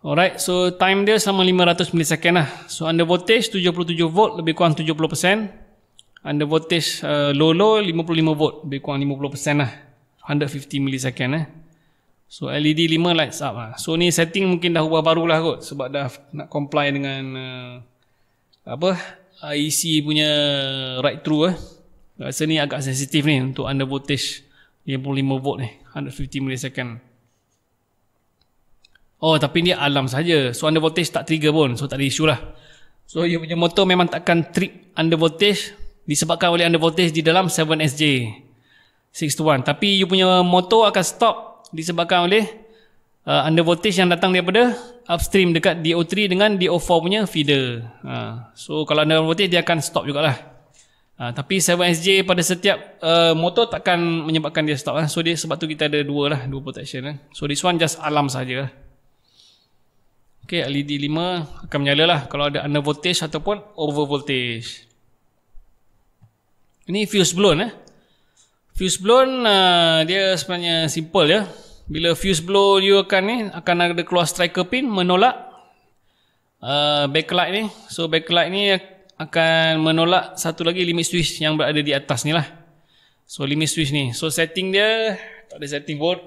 Alright, so time dia sama 500 milisecond lah. So under voltage 77 volt lebih kurang 70%. Under voltage uh, low low 55 volt lebih kurang 50% lah. 150 milisecond eh. So LED 5 lights up lah. So ni setting mungkin dah ubah baru lah kot. Sebab dah nak comply dengan uh, apa IEC punya right through eh. Rasa ni agak sensitif ni untuk under voltage 55 volt ni 150 milisecond Oh tapi ni alam saja. So under voltage tak trigger pun. So tak ada isu lah. So you punya motor memang takkan trip under voltage. Disebabkan oleh under voltage di dalam 7SJ 621 Tapi you punya motor akan stop Disebabkan oleh uh, Under voltage yang datang daripada Upstream dekat DO3 dengan DO4 punya feeder. Uh, So kalau under voltage dia akan stop jugalah. Ha, tapi 7SJ pada setiap uh, motor takkan menyebabkan dia stop lah. So dia sebab tu kita ada dua lah, dua protection lah. So this one just alam saja lah. Okay, LED 5 akan menyala lah kalau ada under voltage ataupun over voltage. Ini fuse blown eh. Fuse blown uh, dia sebenarnya simple ya. Bila fuse blow you akan ni akan ada keluar striker pin menolak uh, backlight ni. So backlight ni akan menolak satu lagi limit switch yang berada di atas ni lah. So limit switch ni. So setting dia tak ada setting board.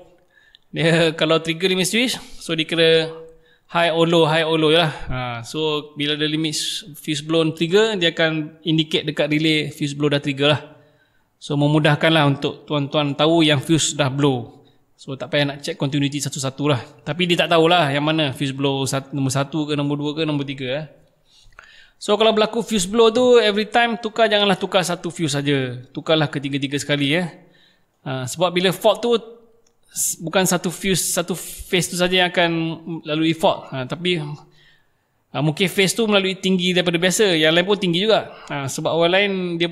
Dia kalau trigger limit switch, so dia high or low, high or low je lah. Ha, so bila ada limit fuse blown trigger, dia akan indicate dekat relay fuse blow dah trigger lah. So memudahkan lah untuk tuan-tuan tahu yang fuse dah blow. So tak payah nak check continuity satu-satu lah. Tapi dia tak tahulah yang mana fuse blow nombor satu ke nombor dua ke nombor tiga lah. So kalau berlaku fuse blow tu every time tukar janganlah tukar satu fuse saja. Tukarlah ketiga-tiga sekali ya. Ha, sebab bila fault tu bukan satu fuse satu phase tu saja yang akan lalui fault. Ha, tapi ha, mungkin phase tu melalui tinggi daripada biasa. Yang lain pun tinggi juga. Ha, sebab orang lain dia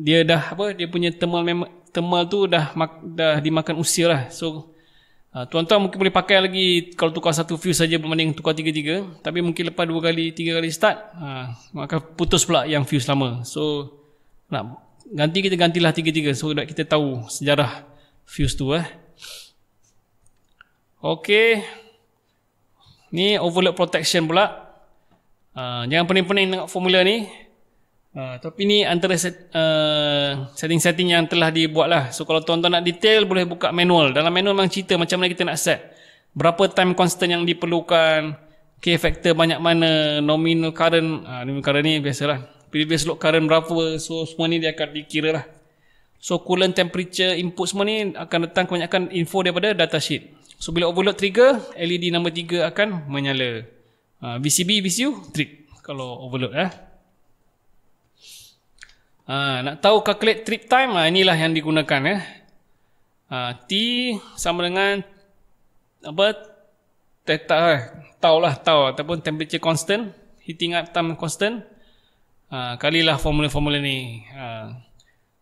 dia dah apa dia punya thermal thermal tu dah dah dimakan usia lah. So Uh, tuan-tuan mungkin boleh pakai lagi kalau tukar satu fuse saja berbanding tukar tiga-tiga. Tapi mungkin lepas dua kali, tiga kali start, uh, maka putus pula yang fuse lama. So, nak ganti kita gantilah tiga-tiga. So, kita tahu sejarah fuse tu. Eh. Okay. Ni overload protection pula. Uh, jangan pening-pening tengok formula ni. Uh, tapi ni antara set, uh, setting-setting yang telah dibuat lah. So kalau tuan-tuan nak detail boleh buka manual. Dalam manual memang cerita macam mana kita nak set. Berapa time constant yang diperlukan. K-factor banyak mana. Nominal current. Uh, nominal current ni biasalah. Previous load current berapa. So semua ni dia akan dikira lah. So coolant temperature input semua ni akan datang kebanyakan info daripada datasheet. So bila overload trigger, LED nombor 3 akan menyala. Uh, VCB, VCU, trip. Kalau overload eh. Ha, nak tahu calculate trip time, ha, inilah yang digunakan. Eh. Ha, T sama dengan apa? Theta eh. Tau lah, tau. Ataupun temperature constant. Heating up time constant. Ha, kalilah formula-formula ni. Ha.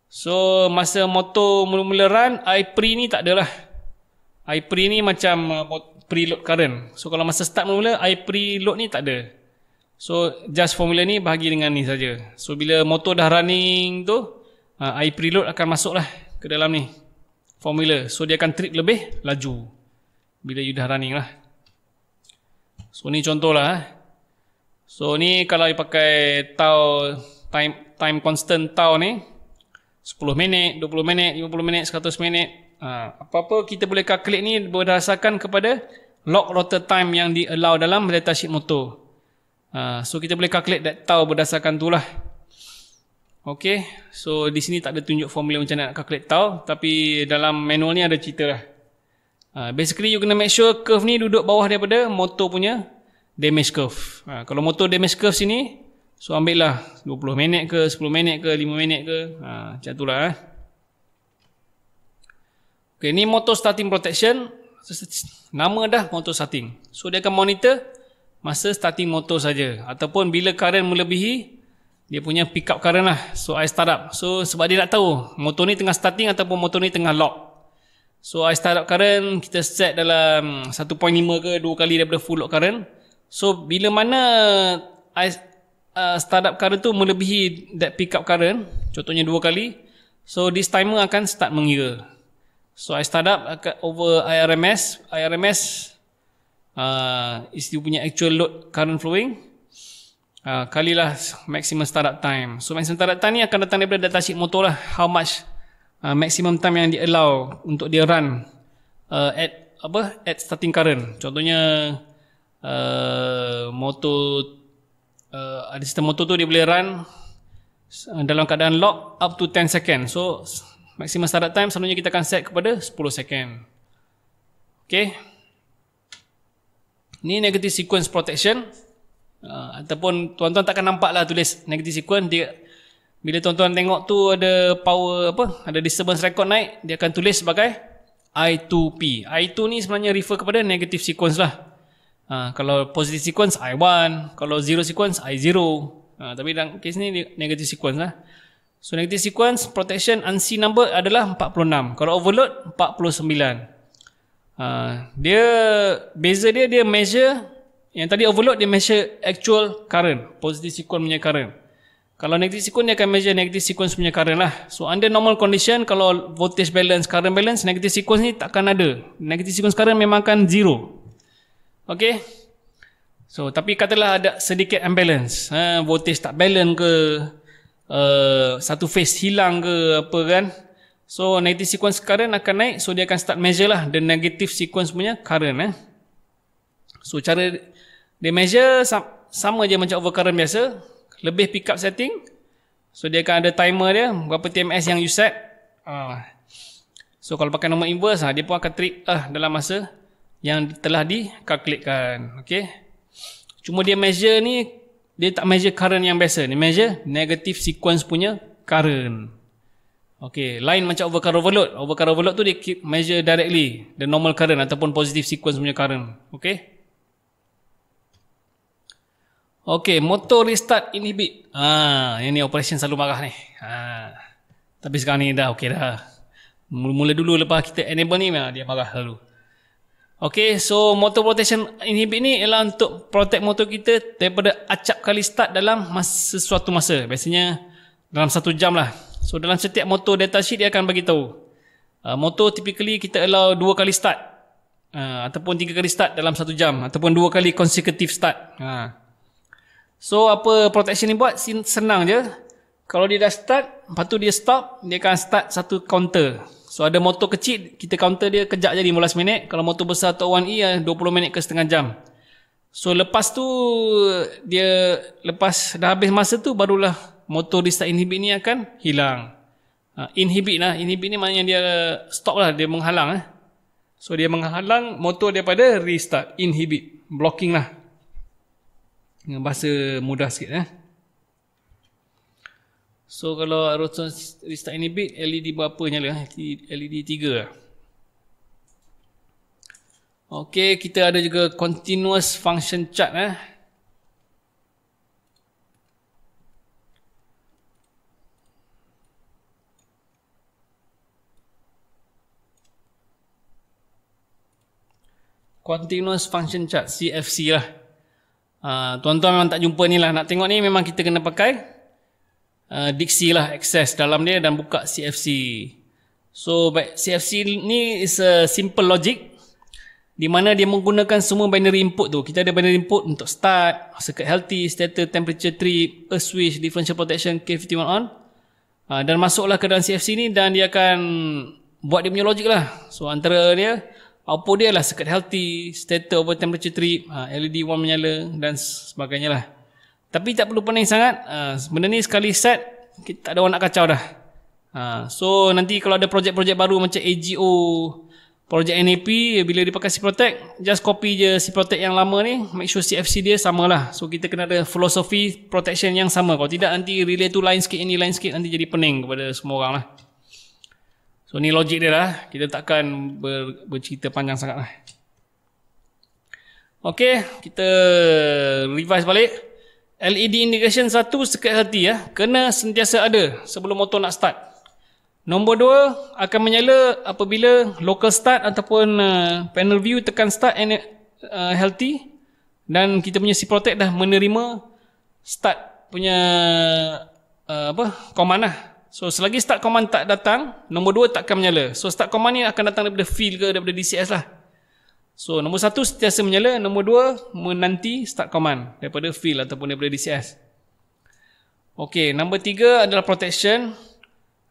So, masa motor mula-mula run, I pre ni tak adalah. I pre ni macam uh, preload current. So, kalau masa start mula-mula, I preload ni tak ada. So just formula ni bahagi dengan ni saja. So bila motor dah running tu, uh, air preload akan masuk lah ke dalam ni. Formula. So dia akan trip lebih laju. Bila you dah running lah. So ni contoh lah. Eh. So ni kalau you pakai tau time time constant tau ni 10 minit, 20 minit, 50 minit, 100 minit. Uh, apa-apa kita boleh calculate ni berdasarkan kepada log rotor time yang di allow dalam datasheet motor. Uh, so kita boleh calculate that tau berdasarkan tu lah. Okay, so di sini tak ada tunjuk formula macam nak calculate tau, tapi dalam manual ni ada cerita lah. Uh, basically you kena make sure curve ni duduk bawah daripada motor punya damage curve. Uh, kalau motor damage curve sini, so ambil lah 20 minit ke, 10 minit ke, 5 minit ke, uh, macam tu lah. Eh. Okay, ni motor starting protection. Nama dah motor starting. So dia akan monitor masa starting motor saja ataupun bila current melebihi dia punya pick up current lah. So I start up. So sebab dia nak tahu motor ni tengah starting ataupun motor ni tengah lock. So I start up current kita set dalam 1.5 ke 2 kali daripada full load current. So bila mana I uh, start up current tu melebihi that pick up current, contohnya 2 kali, so this timer akan start mengira. So I start up over IRMS. IRMS uh, is you punya actual load current flowing. Uh, kalilah maximum startup time. So maximum startup time ni akan datang daripada datasheet motor lah. How much uh, maximum time yang di allow untuk dia run uh, at apa at starting current. Contohnya uh, motor uh, ada sistem motor tu dia boleh run uh, dalam keadaan lock up to 10 second. So maximum startup time selalunya kita akan set kepada 10 second okay Ni negative sequence protection. Uh, ataupun tuan-tuan takkan nampak lah tulis negative sequence. Dia, bila tuan-tuan tengok tu ada power apa, ada disturbance record naik, dia akan tulis sebagai I2P. I2 ni sebenarnya refer kepada negative sequence lah. Uh, kalau positive sequence, I1. Kalau zero sequence, I0. Uh, tapi dalam case ni negative sequence lah. So negative sequence protection unseen number adalah 46. Kalau overload, 49. Ha, dia beza dia dia measure yang tadi overload dia measure actual current positive sequence punya current. Kalau negative sequence dia akan measure negative sequence punya current lah. So under normal condition kalau voltage balance current balance negative sequence ni takkan ada. Negative sequence current memang akan zero. Ok so tapi katalah ada sedikit imbalance. Ha, voltage tak balance ke uh, satu phase hilang ke apa kan So negative sequence current akan naik So dia akan start measure lah The negative sequence punya current eh. So cara Dia measure Sama je macam overcurrent biasa Lebih pick up setting So dia akan ada timer dia Berapa TMS yang you set ah. So kalau pakai nombor inverse ah, Dia pun akan trip lah dalam masa Yang telah dikalkulatkan Okay Cuma dia measure ni Dia tak measure current yang biasa Dia measure negative sequence punya current Okay, lain macam overcurrent overload. Overcurrent overload tu dia measure directly the normal current ataupun positive sequence punya current. Okay. Okay, motor restart inhibit. Ah, yang ni operation selalu marah ni. Ah. Tapi sekarang ni dah okay dah. Mula-mula dulu lepas kita enable ni dia marah selalu. Okay, so motor protection inhibit ni ialah untuk protect motor kita daripada acap kali start dalam masa, sesuatu masa. Biasanya dalam satu jam lah. So dalam setiap motor data sheet dia akan bagi tahu. Uh, motor typically kita allow dua kali start. Uh, ataupun tiga kali start dalam satu jam. Ataupun dua kali consecutive start. Uh. So apa protection ni buat? Senang je. Kalau dia dah start, lepas tu dia stop, dia akan start satu counter. So ada motor kecil, kita counter dia kejap je 15 minit. Kalau motor besar atau 1E, 20 minit ke setengah jam. So lepas tu, dia lepas dah habis masa tu, barulah motor restart inhibit ni akan hilang. Uh, inhibit lah. Inhibit ni maknanya dia stop lah. Dia menghalang. Eh. So dia menghalang motor daripada restart. Inhibit. Blocking lah. Dengan bahasa mudah sikit. Eh. So kalau rotor restart inhibit, LED berapa nyala? LED 3 lah. Okay, kita ada juga continuous function chart. Eh. Continuous Function Chart CFC lah uh, Tuan-tuan memang tak jumpa ni lah Nak tengok ni memang kita kena pakai uh, Dixie lah Access dalam dia Dan buka CFC So CFC ni is a simple logic di mana dia menggunakan semua binary input tu. Kita ada binary input untuk start, circuit healthy, status, temperature trip, a switch, differential protection, K51 on. Uh, dan masuklah ke dalam CFC ni dan dia akan buat dia punya logik lah. So antara dia, output dia lah circuit healthy, status over temperature trip, ha, LED one menyala dan sebagainya lah. Tapi tak perlu pening sangat. Ha, benda ni sekali set, kita tak ada orang nak kacau dah. Ha, so nanti kalau ada projek-projek baru macam AGO, projek NAP, bila dipakai C-Protect, just copy je C-Protect yang lama ni, make sure CFC dia sama lah. So kita kena ada filosofi protection yang sama. Kalau tidak nanti relay tu lain sikit, ini lain sikit, nanti jadi pening kepada semua orang lah. So ni logik dia lah. Kita takkan ber, bercerita panjang sangat lah. Okay, kita revise balik. LED indication satu sekali hati ya. Kena sentiasa ada sebelum motor nak start. Nombor dua akan menyala apabila local start ataupun uh, panel view tekan start and uh, healthy dan kita punya C-Protect dah menerima start punya uh, apa command lah. So selagi start command tak datang, nombor dua tak akan menyala. So start command ni akan datang daripada field ke daripada DCS lah. So nombor satu sentiasa menyala, nombor dua menanti start command daripada field ataupun daripada DCS. Okay, nombor tiga adalah protection.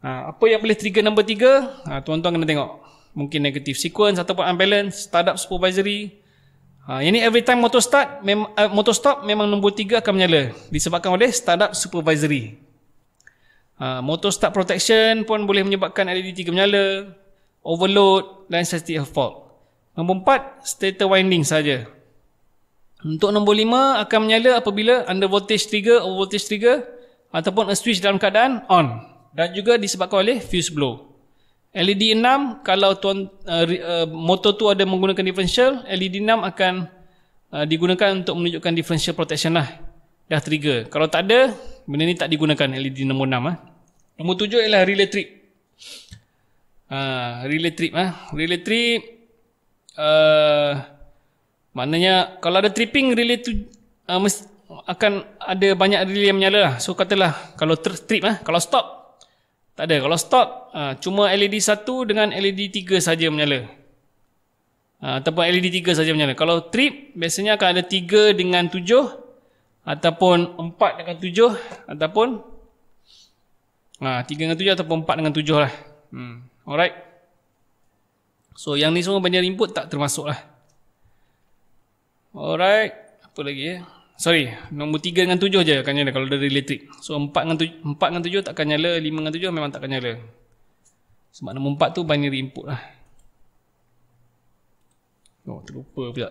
Ha, apa yang boleh trigger nombor tiga? Ha, tuan-tuan kena tengok. Mungkin negative sequence ataupun unbalance, startup supervisory. Ha, ini every time motor start, mem- uh, motor stop memang nombor tiga akan menyala. Disebabkan oleh startup supervisory. Ha, motor start protection pun boleh menyebabkan LED 3 menyala, overload dan of fault. Nombor 4, stator winding saja. Untuk nombor 5 akan menyala apabila under voltage trigger, over voltage trigger ataupun a switch dalam keadaan on dan juga disebabkan oleh fuse blow. LED 6 kalau tuan uh, uh, motor tu ada menggunakan differential, LED 6 akan uh, digunakan untuk menunjukkan differential protection lah. Dah trigger. Kalau tak ada, Benda ni tak digunakan LED nombor 6 ah. Nombor 7 ialah relay trip. Ah, relay trip ah. Relay trip uh, maknanya kalau ada tripping relay tu uh, mesti, akan ada banyak relay yang menyala lah. So katalah kalau trip ah, kalau stop tak ada. Kalau stop uh, cuma LED 1 dengan LED 3 saja menyala. Uh, ataupun LED 3 saja menyala. Kalau trip biasanya akan ada 3 dengan 7 ataupun 4 dengan 7 ataupun ha, 3 dengan 7 ataupun 4 dengan 7 lah hmm. alright so yang ni semua banyak input tak termasuk lah alright. Apa lagi ya sorry nombor 3 dengan 7 je akan nyala kalau dari elektrik so 4 dengan 7, 4 dengan 7 tak akan nyala 5 dengan 7 memang tak akan nyala. Sebab nombor 4 tu binary input lah. Oh terlupa pula.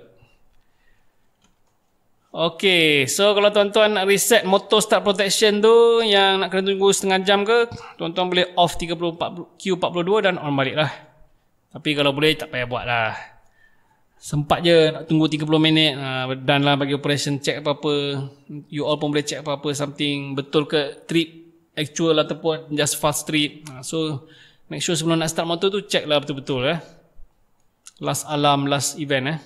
Okey, so kalau tuan-tuan nak reset motor start protection tu yang nak kena tunggu setengah jam ke, tuan-tuan boleh off 34 Q42 dan on balik lah. Tapi kalau boleh tak payah buat lah. Sempat je nak tunggu 30 minit ha, dan lah bagi operation check apa-apa. You all pun boleh check apa-apa something betul ke trip actual ataupun just fast trip. Ha, so make sure sebelum nak start motor tu check lah betul-betul eh. Last alarm, last event eh.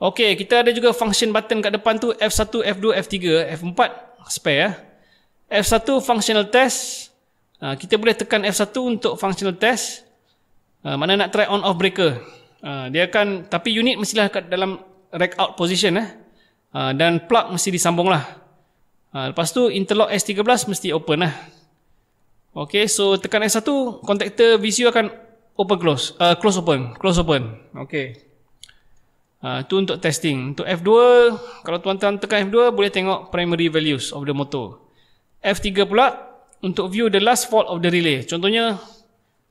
Okey, kita ada juga function button kat depan tu F1, F2, F3, F4 spare ya. F1 functional test. Uh, kita boleh tekan F1 untuk functional test. Uh, mana nak try on off breaker. Uh, dia akan tapi unit mestilah kat dalam rack out position eh. Uh, dan plug mesti disambung lah. Uh, lepas tu interlock S13 mesti open lah. Okey, so tekan S1 contactor VCU akan open close. Uh, close open, close open. Okey. Uh, tu untuk testing. Untuk F2, kalau tuan-tuan tekan F2, boleh tengok primary values of the motor. F3 pula, untuk view the last fault of the relay. Contohnya,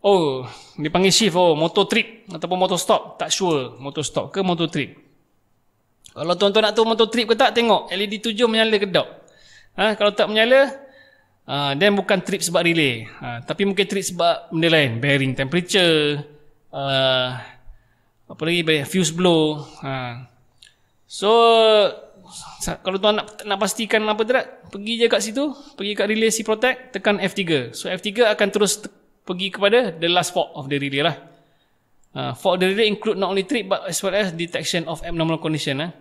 oh, dipanggil shift, oh, motor trip ataupun motor stop. Tak sure, motor stop ke motor trip. Kalau tuan-tuan nak tahu motor trip ke tak, tengok LED 7 menyala ke tak. Ha, kalau tak menyala, uh, then bukan trip sebab relay. Ha, tapi mungkin trip sebab benda lain. Bearing temperature, uh, apa lagi fuse blow ha. so kalau tuan nak nak pastikan apa tak pergi je kat situ pergi kat relay C protect tekan F3 so F3 akan terus pergi kepada the last fault of the relay lah uh, fault of the relay include not only trip but as well as detection of abnormal condition eh.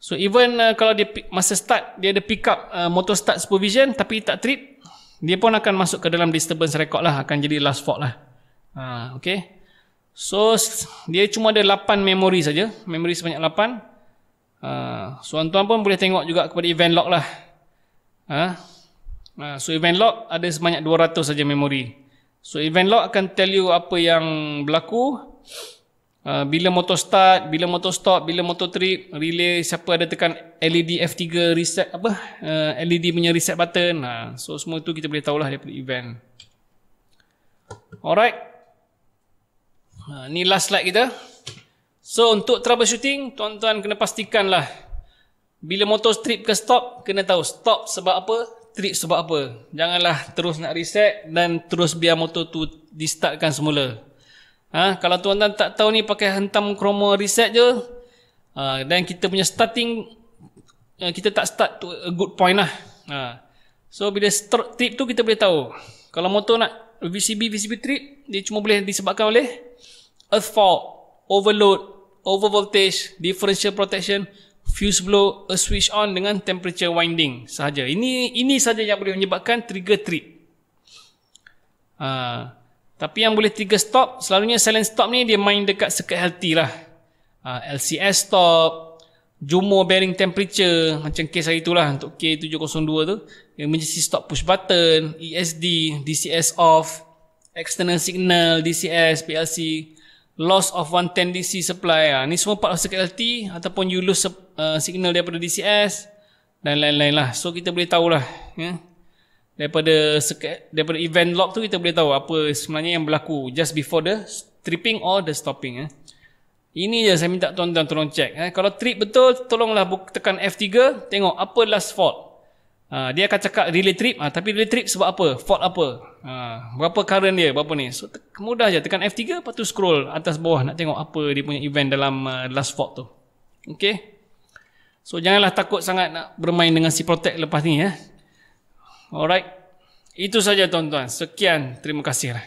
so even uh, kalau dia masa start dia ada pick up uh, motor start supervision tapi tak trip dia pun akan masuk ke dalam disturbance record lah akan jadi last fault lah uh, okay So dia cuma ada 8 memori saja, memori sebanyak 8. Uh, so tuan pun boleh tengok juga kepada event log lah. Uh, so event log ada sebanyak 200 saja memori. So event log akan tell you apa yang berlaku Uh, bila motor start, bila motor stop, bila motor trip, relay siapa ada tekan LED F3 reset apa? Uh, LED punya reset button. Uh, so semua tu kita boleh tahulah daripada event. Alright. Uh, ni last slide kita. So untuk troubleshooting, tuan-tuan kena pastikanlah bila motor trip ke stop, kena tahu stop sebab apa, trip sebab apa. Janganlah terus nak reset dan terus biar motor tu di startkan semula. Ha, kalau tuan-tuan tak tahu ni pakai hentam chroma reset je ha, dan kita punya starting uh, kita tak start to a good point lah. Ha. So bila trip tu kita boleh tahu. Kalau motor nak VCB VCB trip dia cuma boleh disebabkan oleh earth fault, overload, over voltage, differential protection, fuse blow, a switch on dengan temperature winding sahaja. Ini ini saja yang boleh menyebabkan trigger trip. Ha. Tapi yang boleh trigger stop, selalunya silent stop ni dia main dekat circuit healthy lah. Uh, ah, LCS stop, Jumo bearing temperature, macam case hari itulah untuk K702 tu. Emergency stop push button, ESD, DCS off, external signal, DCS, PLC, loss of 110 DC supply. Uh, ni semua part of circuit healthy ataupun you lose uh, signal daripada DCS dan lain-lain lah. So kita boleh tahulah. Ya. Yeah daripada daripada event log tu kita boleh tahu apa sebenarnya yang berlaku just before the tripping or the stopping eh. Ini je saya minta tuan-tuan tolong check eh. Kalau trip betul tolonglah tekan F3 tengok apa last fault. Ha, dia akan cakap relay trip ha, tapi relay trip sebab apa? Fault apa? Ha, berapa current dia? Berapa ni? So mudah je tekan F3 lepas tu scroll atas bawah nak tengok apa dia punya event dalam uh, last fault tu. Okay. So janganlah takut sangat nak bermain dengan si protect lepas ni ya. Alright. Itu saja tuan-tuan. Sekian. Terima kasih.